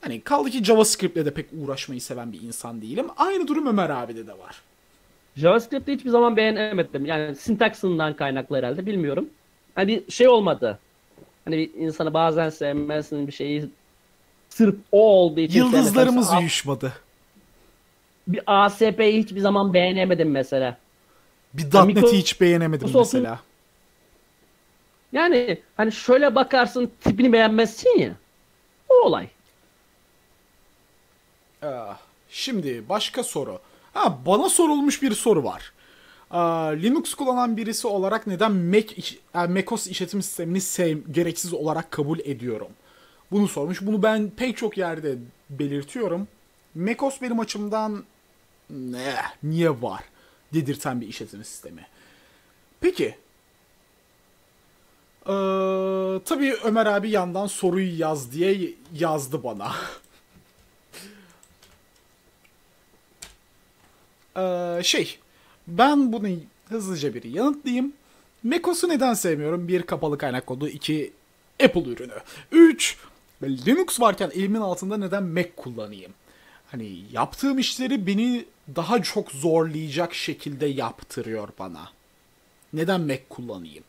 Hani kaldı ki JavaScript'le de pek uğraşmayı seven bir insan değilim. Aynı durum Ömer abide de var. JavaScript'i hiçbir zaman beğenemedim. Yani sintaksından kaynaklı herhalde bilmiyorum. Hani bir şey olmadı. Hani bir insanı bazen sevmezsin bir şeyi sırf o olduğu için Yıldızlarımız sevmezsin. uyuşmadı. Bir ASP'yi hiçbir zaman beğenemedim mesela. Bir .NET'i hiç beğenemedim Microsoft'un- mesela. Yani hani şöyle bakarsın tipini beğenmezsin ya. O olay. Ah, Şimdi başka soru. Ha bana sorulmuş bir soru var. Aa, Linux kullanan birisi olarak neden Mac yani macOS işletim sistemini sev, gereksiz olarak kabul ediyorum? Bunu sormuş. Bunu ben pek çok yerde belirtiyorum. macOS benim açımdan ne niye var dedirten bir işletim sistemi. Peki. Ee, tabii Ömer abi yandan soruyu yaz diye yazdı bana. Ee, şey, ben bunu hızlıca bir yanıtlayayım. macOS'u neden sevmiyorum? Bir, kapalı kaynak kodu. iki Apple ürünü. Üç, Linux varken elimin altında neden Mac kullanayım? Hani yaptığım işleri beni daha çok zorlayacak şekilde yaptırıyor bana. Neden Mac kullanayım?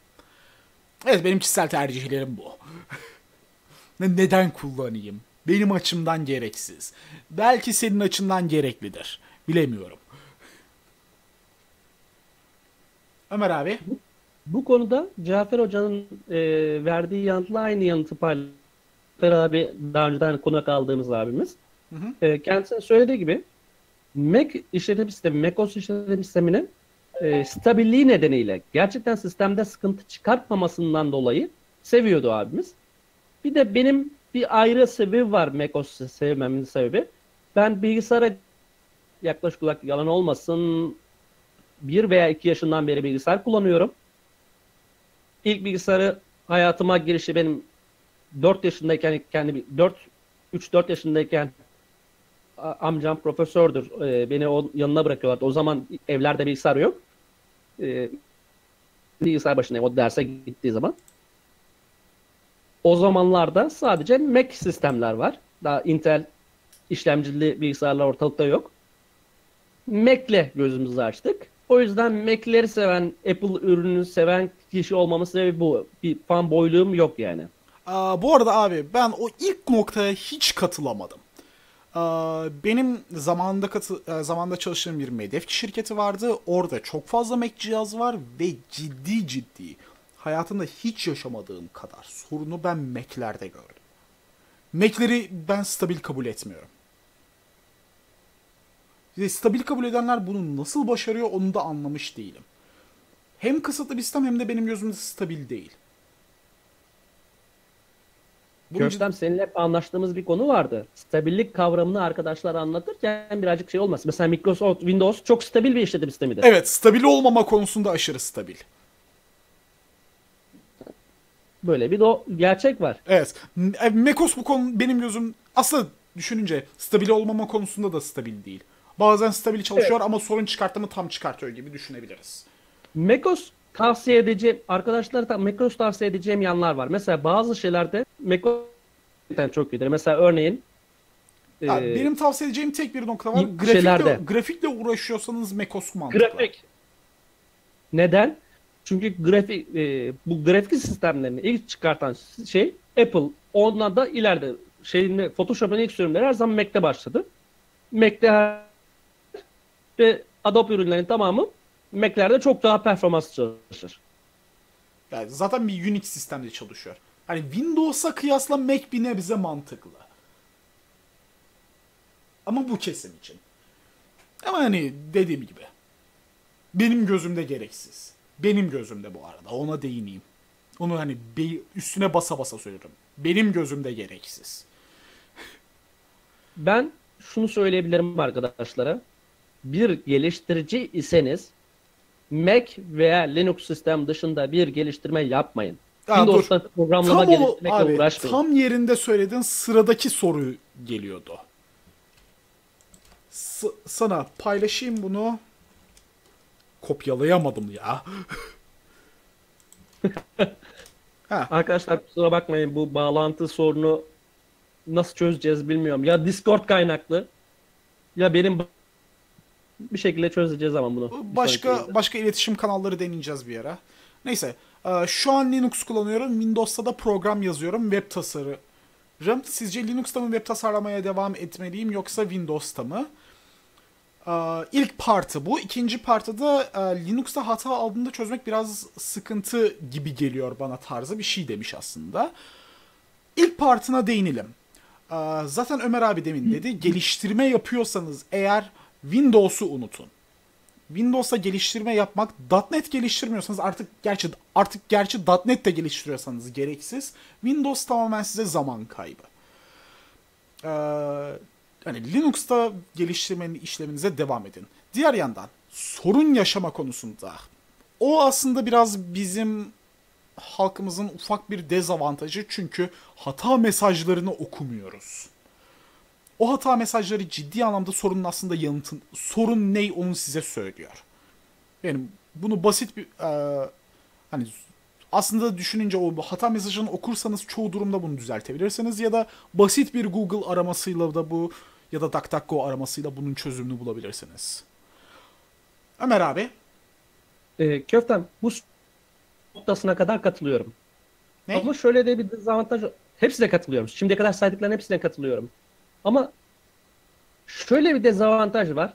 Evet benim kişisel tercihlerim bu. Ne- Neden kullanayım? Benim açımdan gereksiz. Belki senin açından gereklidir. Bilemiyorum. Ömer abi. Bu konuda Cafer Hoca'nın e, verdiği yanıtla aynı yanıtı paylaşıyor. Cafer abi daha önceden konuk aldığımız abimiz. E, kendisinin söylediği gibi Mac işletim sistemi, macOS işletim sisteminin e, stabilliği nedeniyle gerçekten sistemde sıkıntı çıkartmamasından dolayı seviyordu abimiz. Bir de benim bir ayrı sebebi var macOS'u sevmemin sebebi. Ben bilgisayara yaklaşık olarak yalan olmasın bir veya iki yaşından beri bilgisayar kullanıyorum. İlk bilgisayarı hayatıma girişi benim 4 yaşındayken kendi 4 3-4 yaşındayken amcam profesördür. Ee, beni o yanına bırakıyorlardı. O zaman evlerde bilgisayar yok. Ee, bilgisayar başındayım o derse gittiği zaman. O zamanlarda sadece Mac sistemler var. Daha Intel işlemcili bilgisayarlar ortalıkta yok. Mac'le gözümüzü açtık. O yüzden Mac'leri seven, Apple ürünü seven kişi olmamın sebebi bu. Bir fanboyluğum yok yani. Aa, bu arada abi ben o ilk noktaya hiç katılamadım. Aa, benim zamanında katı, e, zamanında çalıştığım bir Medef şirketi vardı. Orada çok fazla Mac cihaz var ve ciddi ciddi hayatımda hiç yaşamadığım kadar sorunu ben Mac'lerde gördüm. Mac'leri ben stabil kabul etmiyorum. Ve stabil kabul edenler bunu nasıl başarıyor onu da anlamış değilim. Hem kısıtlı bir sistem hem de benim gözümde stabil değil. Bunun Köştem seninle hep anlaştığımız bir konu vardı. Stabillik kavramını arkadaşlar anlatırken birazcık şey olmasın. Mesela Microsoft Windows çok stabil bir işletim sistemidir. Evet, stabil olmama konusunda aşırı stabil. Böyle bir do gerçek var. Evet. M- e, macOS bu konu benim gözüm aslında düşününce stabil olmama konusunda da stabil değil. Bazen stabil çalışıyor ama sorun çıkarttı mı tam çıkartıyor gibi düşünebiliriz. macOS tavsiye edeceğim arkadaşlara da macOS tavsiye edeceğim yanlar var. Mesela bazı şeylerde macOS gerçekten çok iyidir. Mesela örneğin Ha, e, benim tavsiye edeceğim tek bir nokta var. Grafikle, şeylerde. grafikle uğraşıyorsanız macOS mantıklı. grafik. Neden? Çünkü grafik e, bu grafik sistemlerini ilk çıkartan şey Apple. Ondan da ileride şeyin Photoshop'un ilk sürümleri her zaman Mac'te başladı. Mac'te her- ve Adobe ürünlerin tamamı Mac'lerde çok daha performanslı çalışır. Yani zaten bir Unix sistemde çalışıyor. Hani Windows'a kıyasla Mac bir nebze mantıklı. Ama bu kesim için. Ama hani dediğim gibi. Benim gözümde gereksiz. Benim gözümde bu arada. Ona değineyim. Onu hani üstüne basa basa söylüyorum. Benim gözümde gereksiz. Ben şunu söyleyebilirim arkadaşlara. Bir geliştirici iseniz Mac veya Linux sistem dışında bir geliştirme yapmayın. Aa, Windows'ta programlama Tam, geliştirmekle abi, uğraşmayın. tam yerinde söyledin sıradaki soru geliyordu. S- sana paylaşayım bunu. Kopyalayamadım ya. ha, Arkadaşlar kusura bakmayın bu bağlantı sorunu nasıl çözeceğiz bilmiyorum. Ya Discord kaynaklı ya benim bir şekilde çözeceğiz ama bunu. başka başka iletişim kanalları deneyeceğiz bir ara. Neyse, e, şu an Linux kullanıyorum. Windows'ta da program yazıyorum, web tasarırım. Sizce Linux'ta mı web tasarlamaya devam etmeliyim yoksa Windows'ta mı? Ee, ilk partı bu. İkinci partı da e, Linux'ta hata aldığında çözmek biraz sıkıntı gibi geliyor bana tarzı bir şey demiş aslında. İlk partına değinelim. Zaten Ömer abi demin dedi. Geliştirme yapıyorsanız eğer Windows'u unutun. Windows'a geliştirme yapmak, .NET geliştirmiyorsanız artık gerçi artık gerçi .NET de geliştiriyorsanız gereksiz. Windows tamamen size zaman kaybı. Ee, hani Linux'ta geliştirmenin işleminize devam edin. Diğer yandan sorun yaşama konusunda o aslında biraz bizim halkımızın ufak bir dezavantajı çünkü hata mesajlarını okumuyoruz. O hata mesajları ciddi anlamda sorunun aslında yanıtın sorun ne onu size söylüyor. Yani bunu basit bir e, hani aslında düşününce o hata mesajını okursanız çoğu durumda bunu düzeltebilirsiniz ya da basit bir Google aramasıyla da bu ya da DuckDuckGo aramasıyla bunun çözümünü bulabilirsiniz. Ömer abi Ee, Köftem bu noktasına kadar katılıyorum. ne? Ama şöyle de bir dezavantaj hepsine katılıyorum. Şimdiye kadar saydıkların hepsine katılıyorum. Ama şöyle bir dezavantaj var.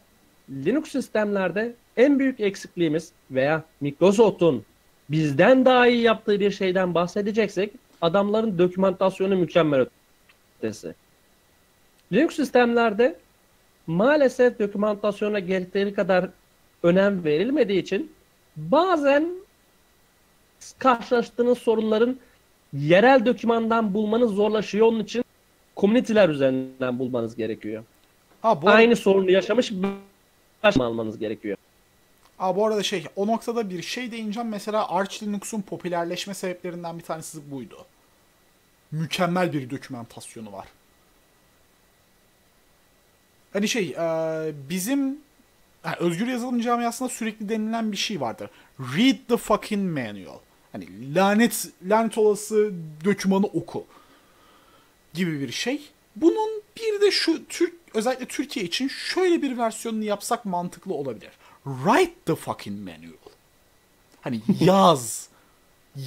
Linux sistemlerde en büyük eksikliğimiz veya Microsoft'un bizden daha iyi yaptığı bir şeyden bahsedeceksek adamların dokümantasyonu mükemmel ötesi. Linux sistemlerde maalesef dokümantasyona gerektiği kadar önem verilmediği için bazen karşılaştığınız sorunların yerel dokümandan bulmanız zorlaşıyor. Onun için komüniteler üzerinden bulmanız gerekiyor. Ha, bu, arada, Aynı sorunu yaşamış bir almanız gerekiyor. ha, bu arada şey o noktada bir şey değineceğim. Mesela Arch Linux'un popülerleşme sebeplerinden bir tanesi buydu. Mükemmel bir dokümantasyonu var. Hani şey e, bizim yani özgür yazılım camiasında sürekli denilen bir şey vardır. Read the fucking manual. Hani lanet lanet olası dokümanı oku gibi bir şey. Bunun bir de şu Türk özellikle Türkiye için şöyle bir versiyonunu yapsak mantıklı olabilir. Write the fucking manual. Hani yaz.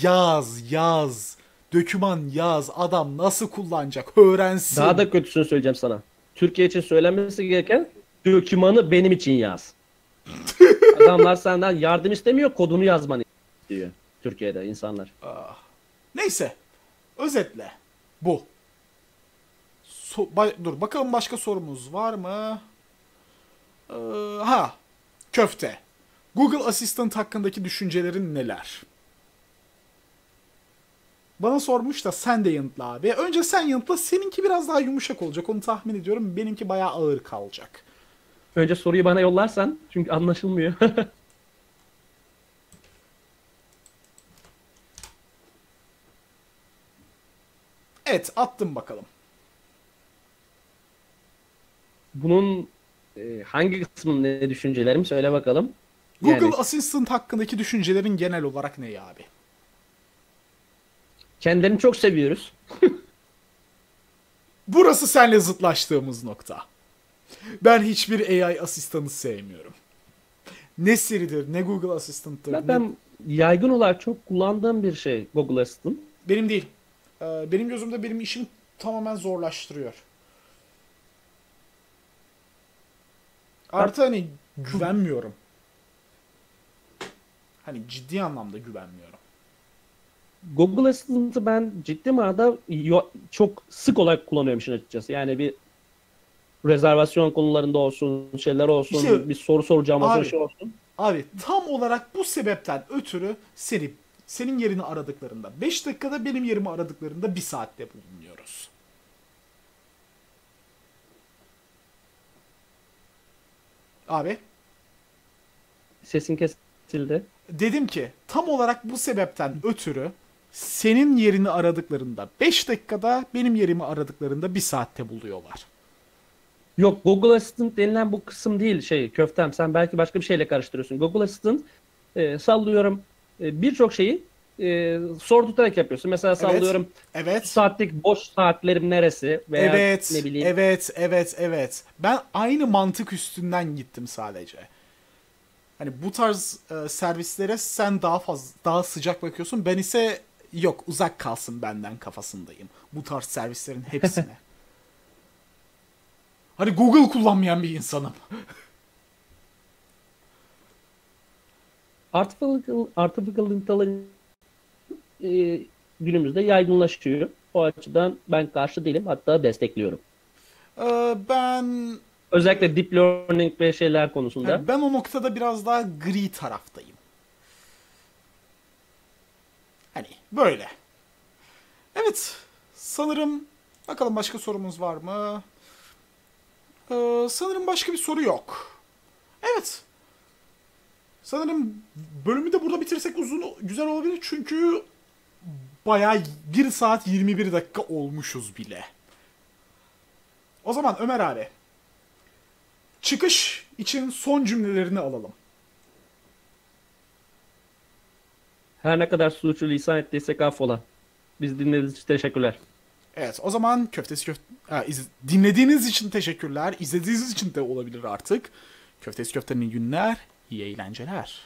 yaz, yaz. Doküman yaz. Adam nasıl kullanacak öğrensin. Daha da kötüsünü söyleyeceğim sana. Türkiye için söylenmesi gereken dokümanı benim için yaz. Adamlar senden yardım istemiyor, kodunu yazmanı istiyor. Türkiye'de insanlar. Neyse. Özetle. Bu. So- ba- dur bakalım başka sorumuz var mı? Ee, ha. Köfte. Google Assistant hakkındaki düşüncelerin neler? Bana sormuş da sen de yanıtla abi. Önce sen yanıtla. Seninki biraz daha yumuşak olacak. Onu tahmin ediyorum. Benimki bayağı ağır kalacak. Önce soruyu bana yollarsan çünkü anlaşılmıyor. Evet attım bakalım. Bunun e, hangi kısmın ne düşüncelerim söyle bakalım. Google Yani Assistant hakkındaki düşüncelerin genel olarak ne ya abi? kendilerini çok seviyoruz. Burası senle zıtlaştığımız nokta. Ben hiçbir AI asistanı sevmiyorum. Ne Siri'dir, ne Google Assistant'tır. ne- Zaten yaygın olarak çok kullandığım bir şey Google Assistant. Benim değil. Ee, benim gözümde benim işimi tamamen zorlaştırıyor. Artı hani güvenmiyorum. Hani ciddi anlamda güvenmiyorum. Google Assistant'ı ben ciddi manada çok sık olarak kullanıyorum işin açıkçası. Yani bir rezervasyon konularında olsun, şeyler olsun, İşte- bir soru soracağım olsun, şey olsun. Abi tam olarak bu sebepten ötürü seni senin yerini aradıklarında 5 dakikada benim yerimi aradıklarında 1 saatte bulunuyoruz. Abi Sesin kesildi. dedim ki tam olarak bu sebepten ötürü senin yerini aradıklarında 5 dakikada benim yerimi aradıklarında 1 saatte buluyorlar. Yok Google Assistant denilen bu kısım değil şey köftem sen belki başka bir şeyle karıştırıyorsun. Google Assistant e, sallıyorum e, birçok şeyi e, sordurtarak yapıyorsun. Mesela sallıyorum Evet. saatlik boş saatlerim neresi veya Evet, ne bileyim evet, evet, evet. Ben aynı mantık üstünden gittim sadece. Hani bu tarz e, servislere sen daha fazla, daha sıcak bakıyorsun. Ben ise yok uzak kalsın benden kafasındayım. Bu tarz servislerin hepsine. hani Google kullanmayan bir insanım. artificial, artificial intelligence e, günümüzde yaygınlaşıyor. O açıdan ben karşı değilim hatta destekliyorum. Ee, ben Özellikle deep learning ve şeyler konusunda. yani ben o noktada biraz daha gri taraftayım. Hani böyle. Evet. Sanırım bakalım başka sorumuz var mı? Ee, sanırım başka bir soru yok. Evet. Sanırım bölümü de burada bitirsek uzun güzel olabilir çünkü bayağı 1 saat 21 dakika olmuşuz bile. O zaman Ömer abi çıkış için son cümlelerini alalım. Her ne kadar suçu lisan ettiysek affola. Biz dinlediğiniz için teşekkürler. Evet o zaman köftesi köfte ha, iz- dinlediğiniz için teşekkürler. İzlediğiniz için de olabilir artık. Köftesi köftenin günler, iyi eğlenceler.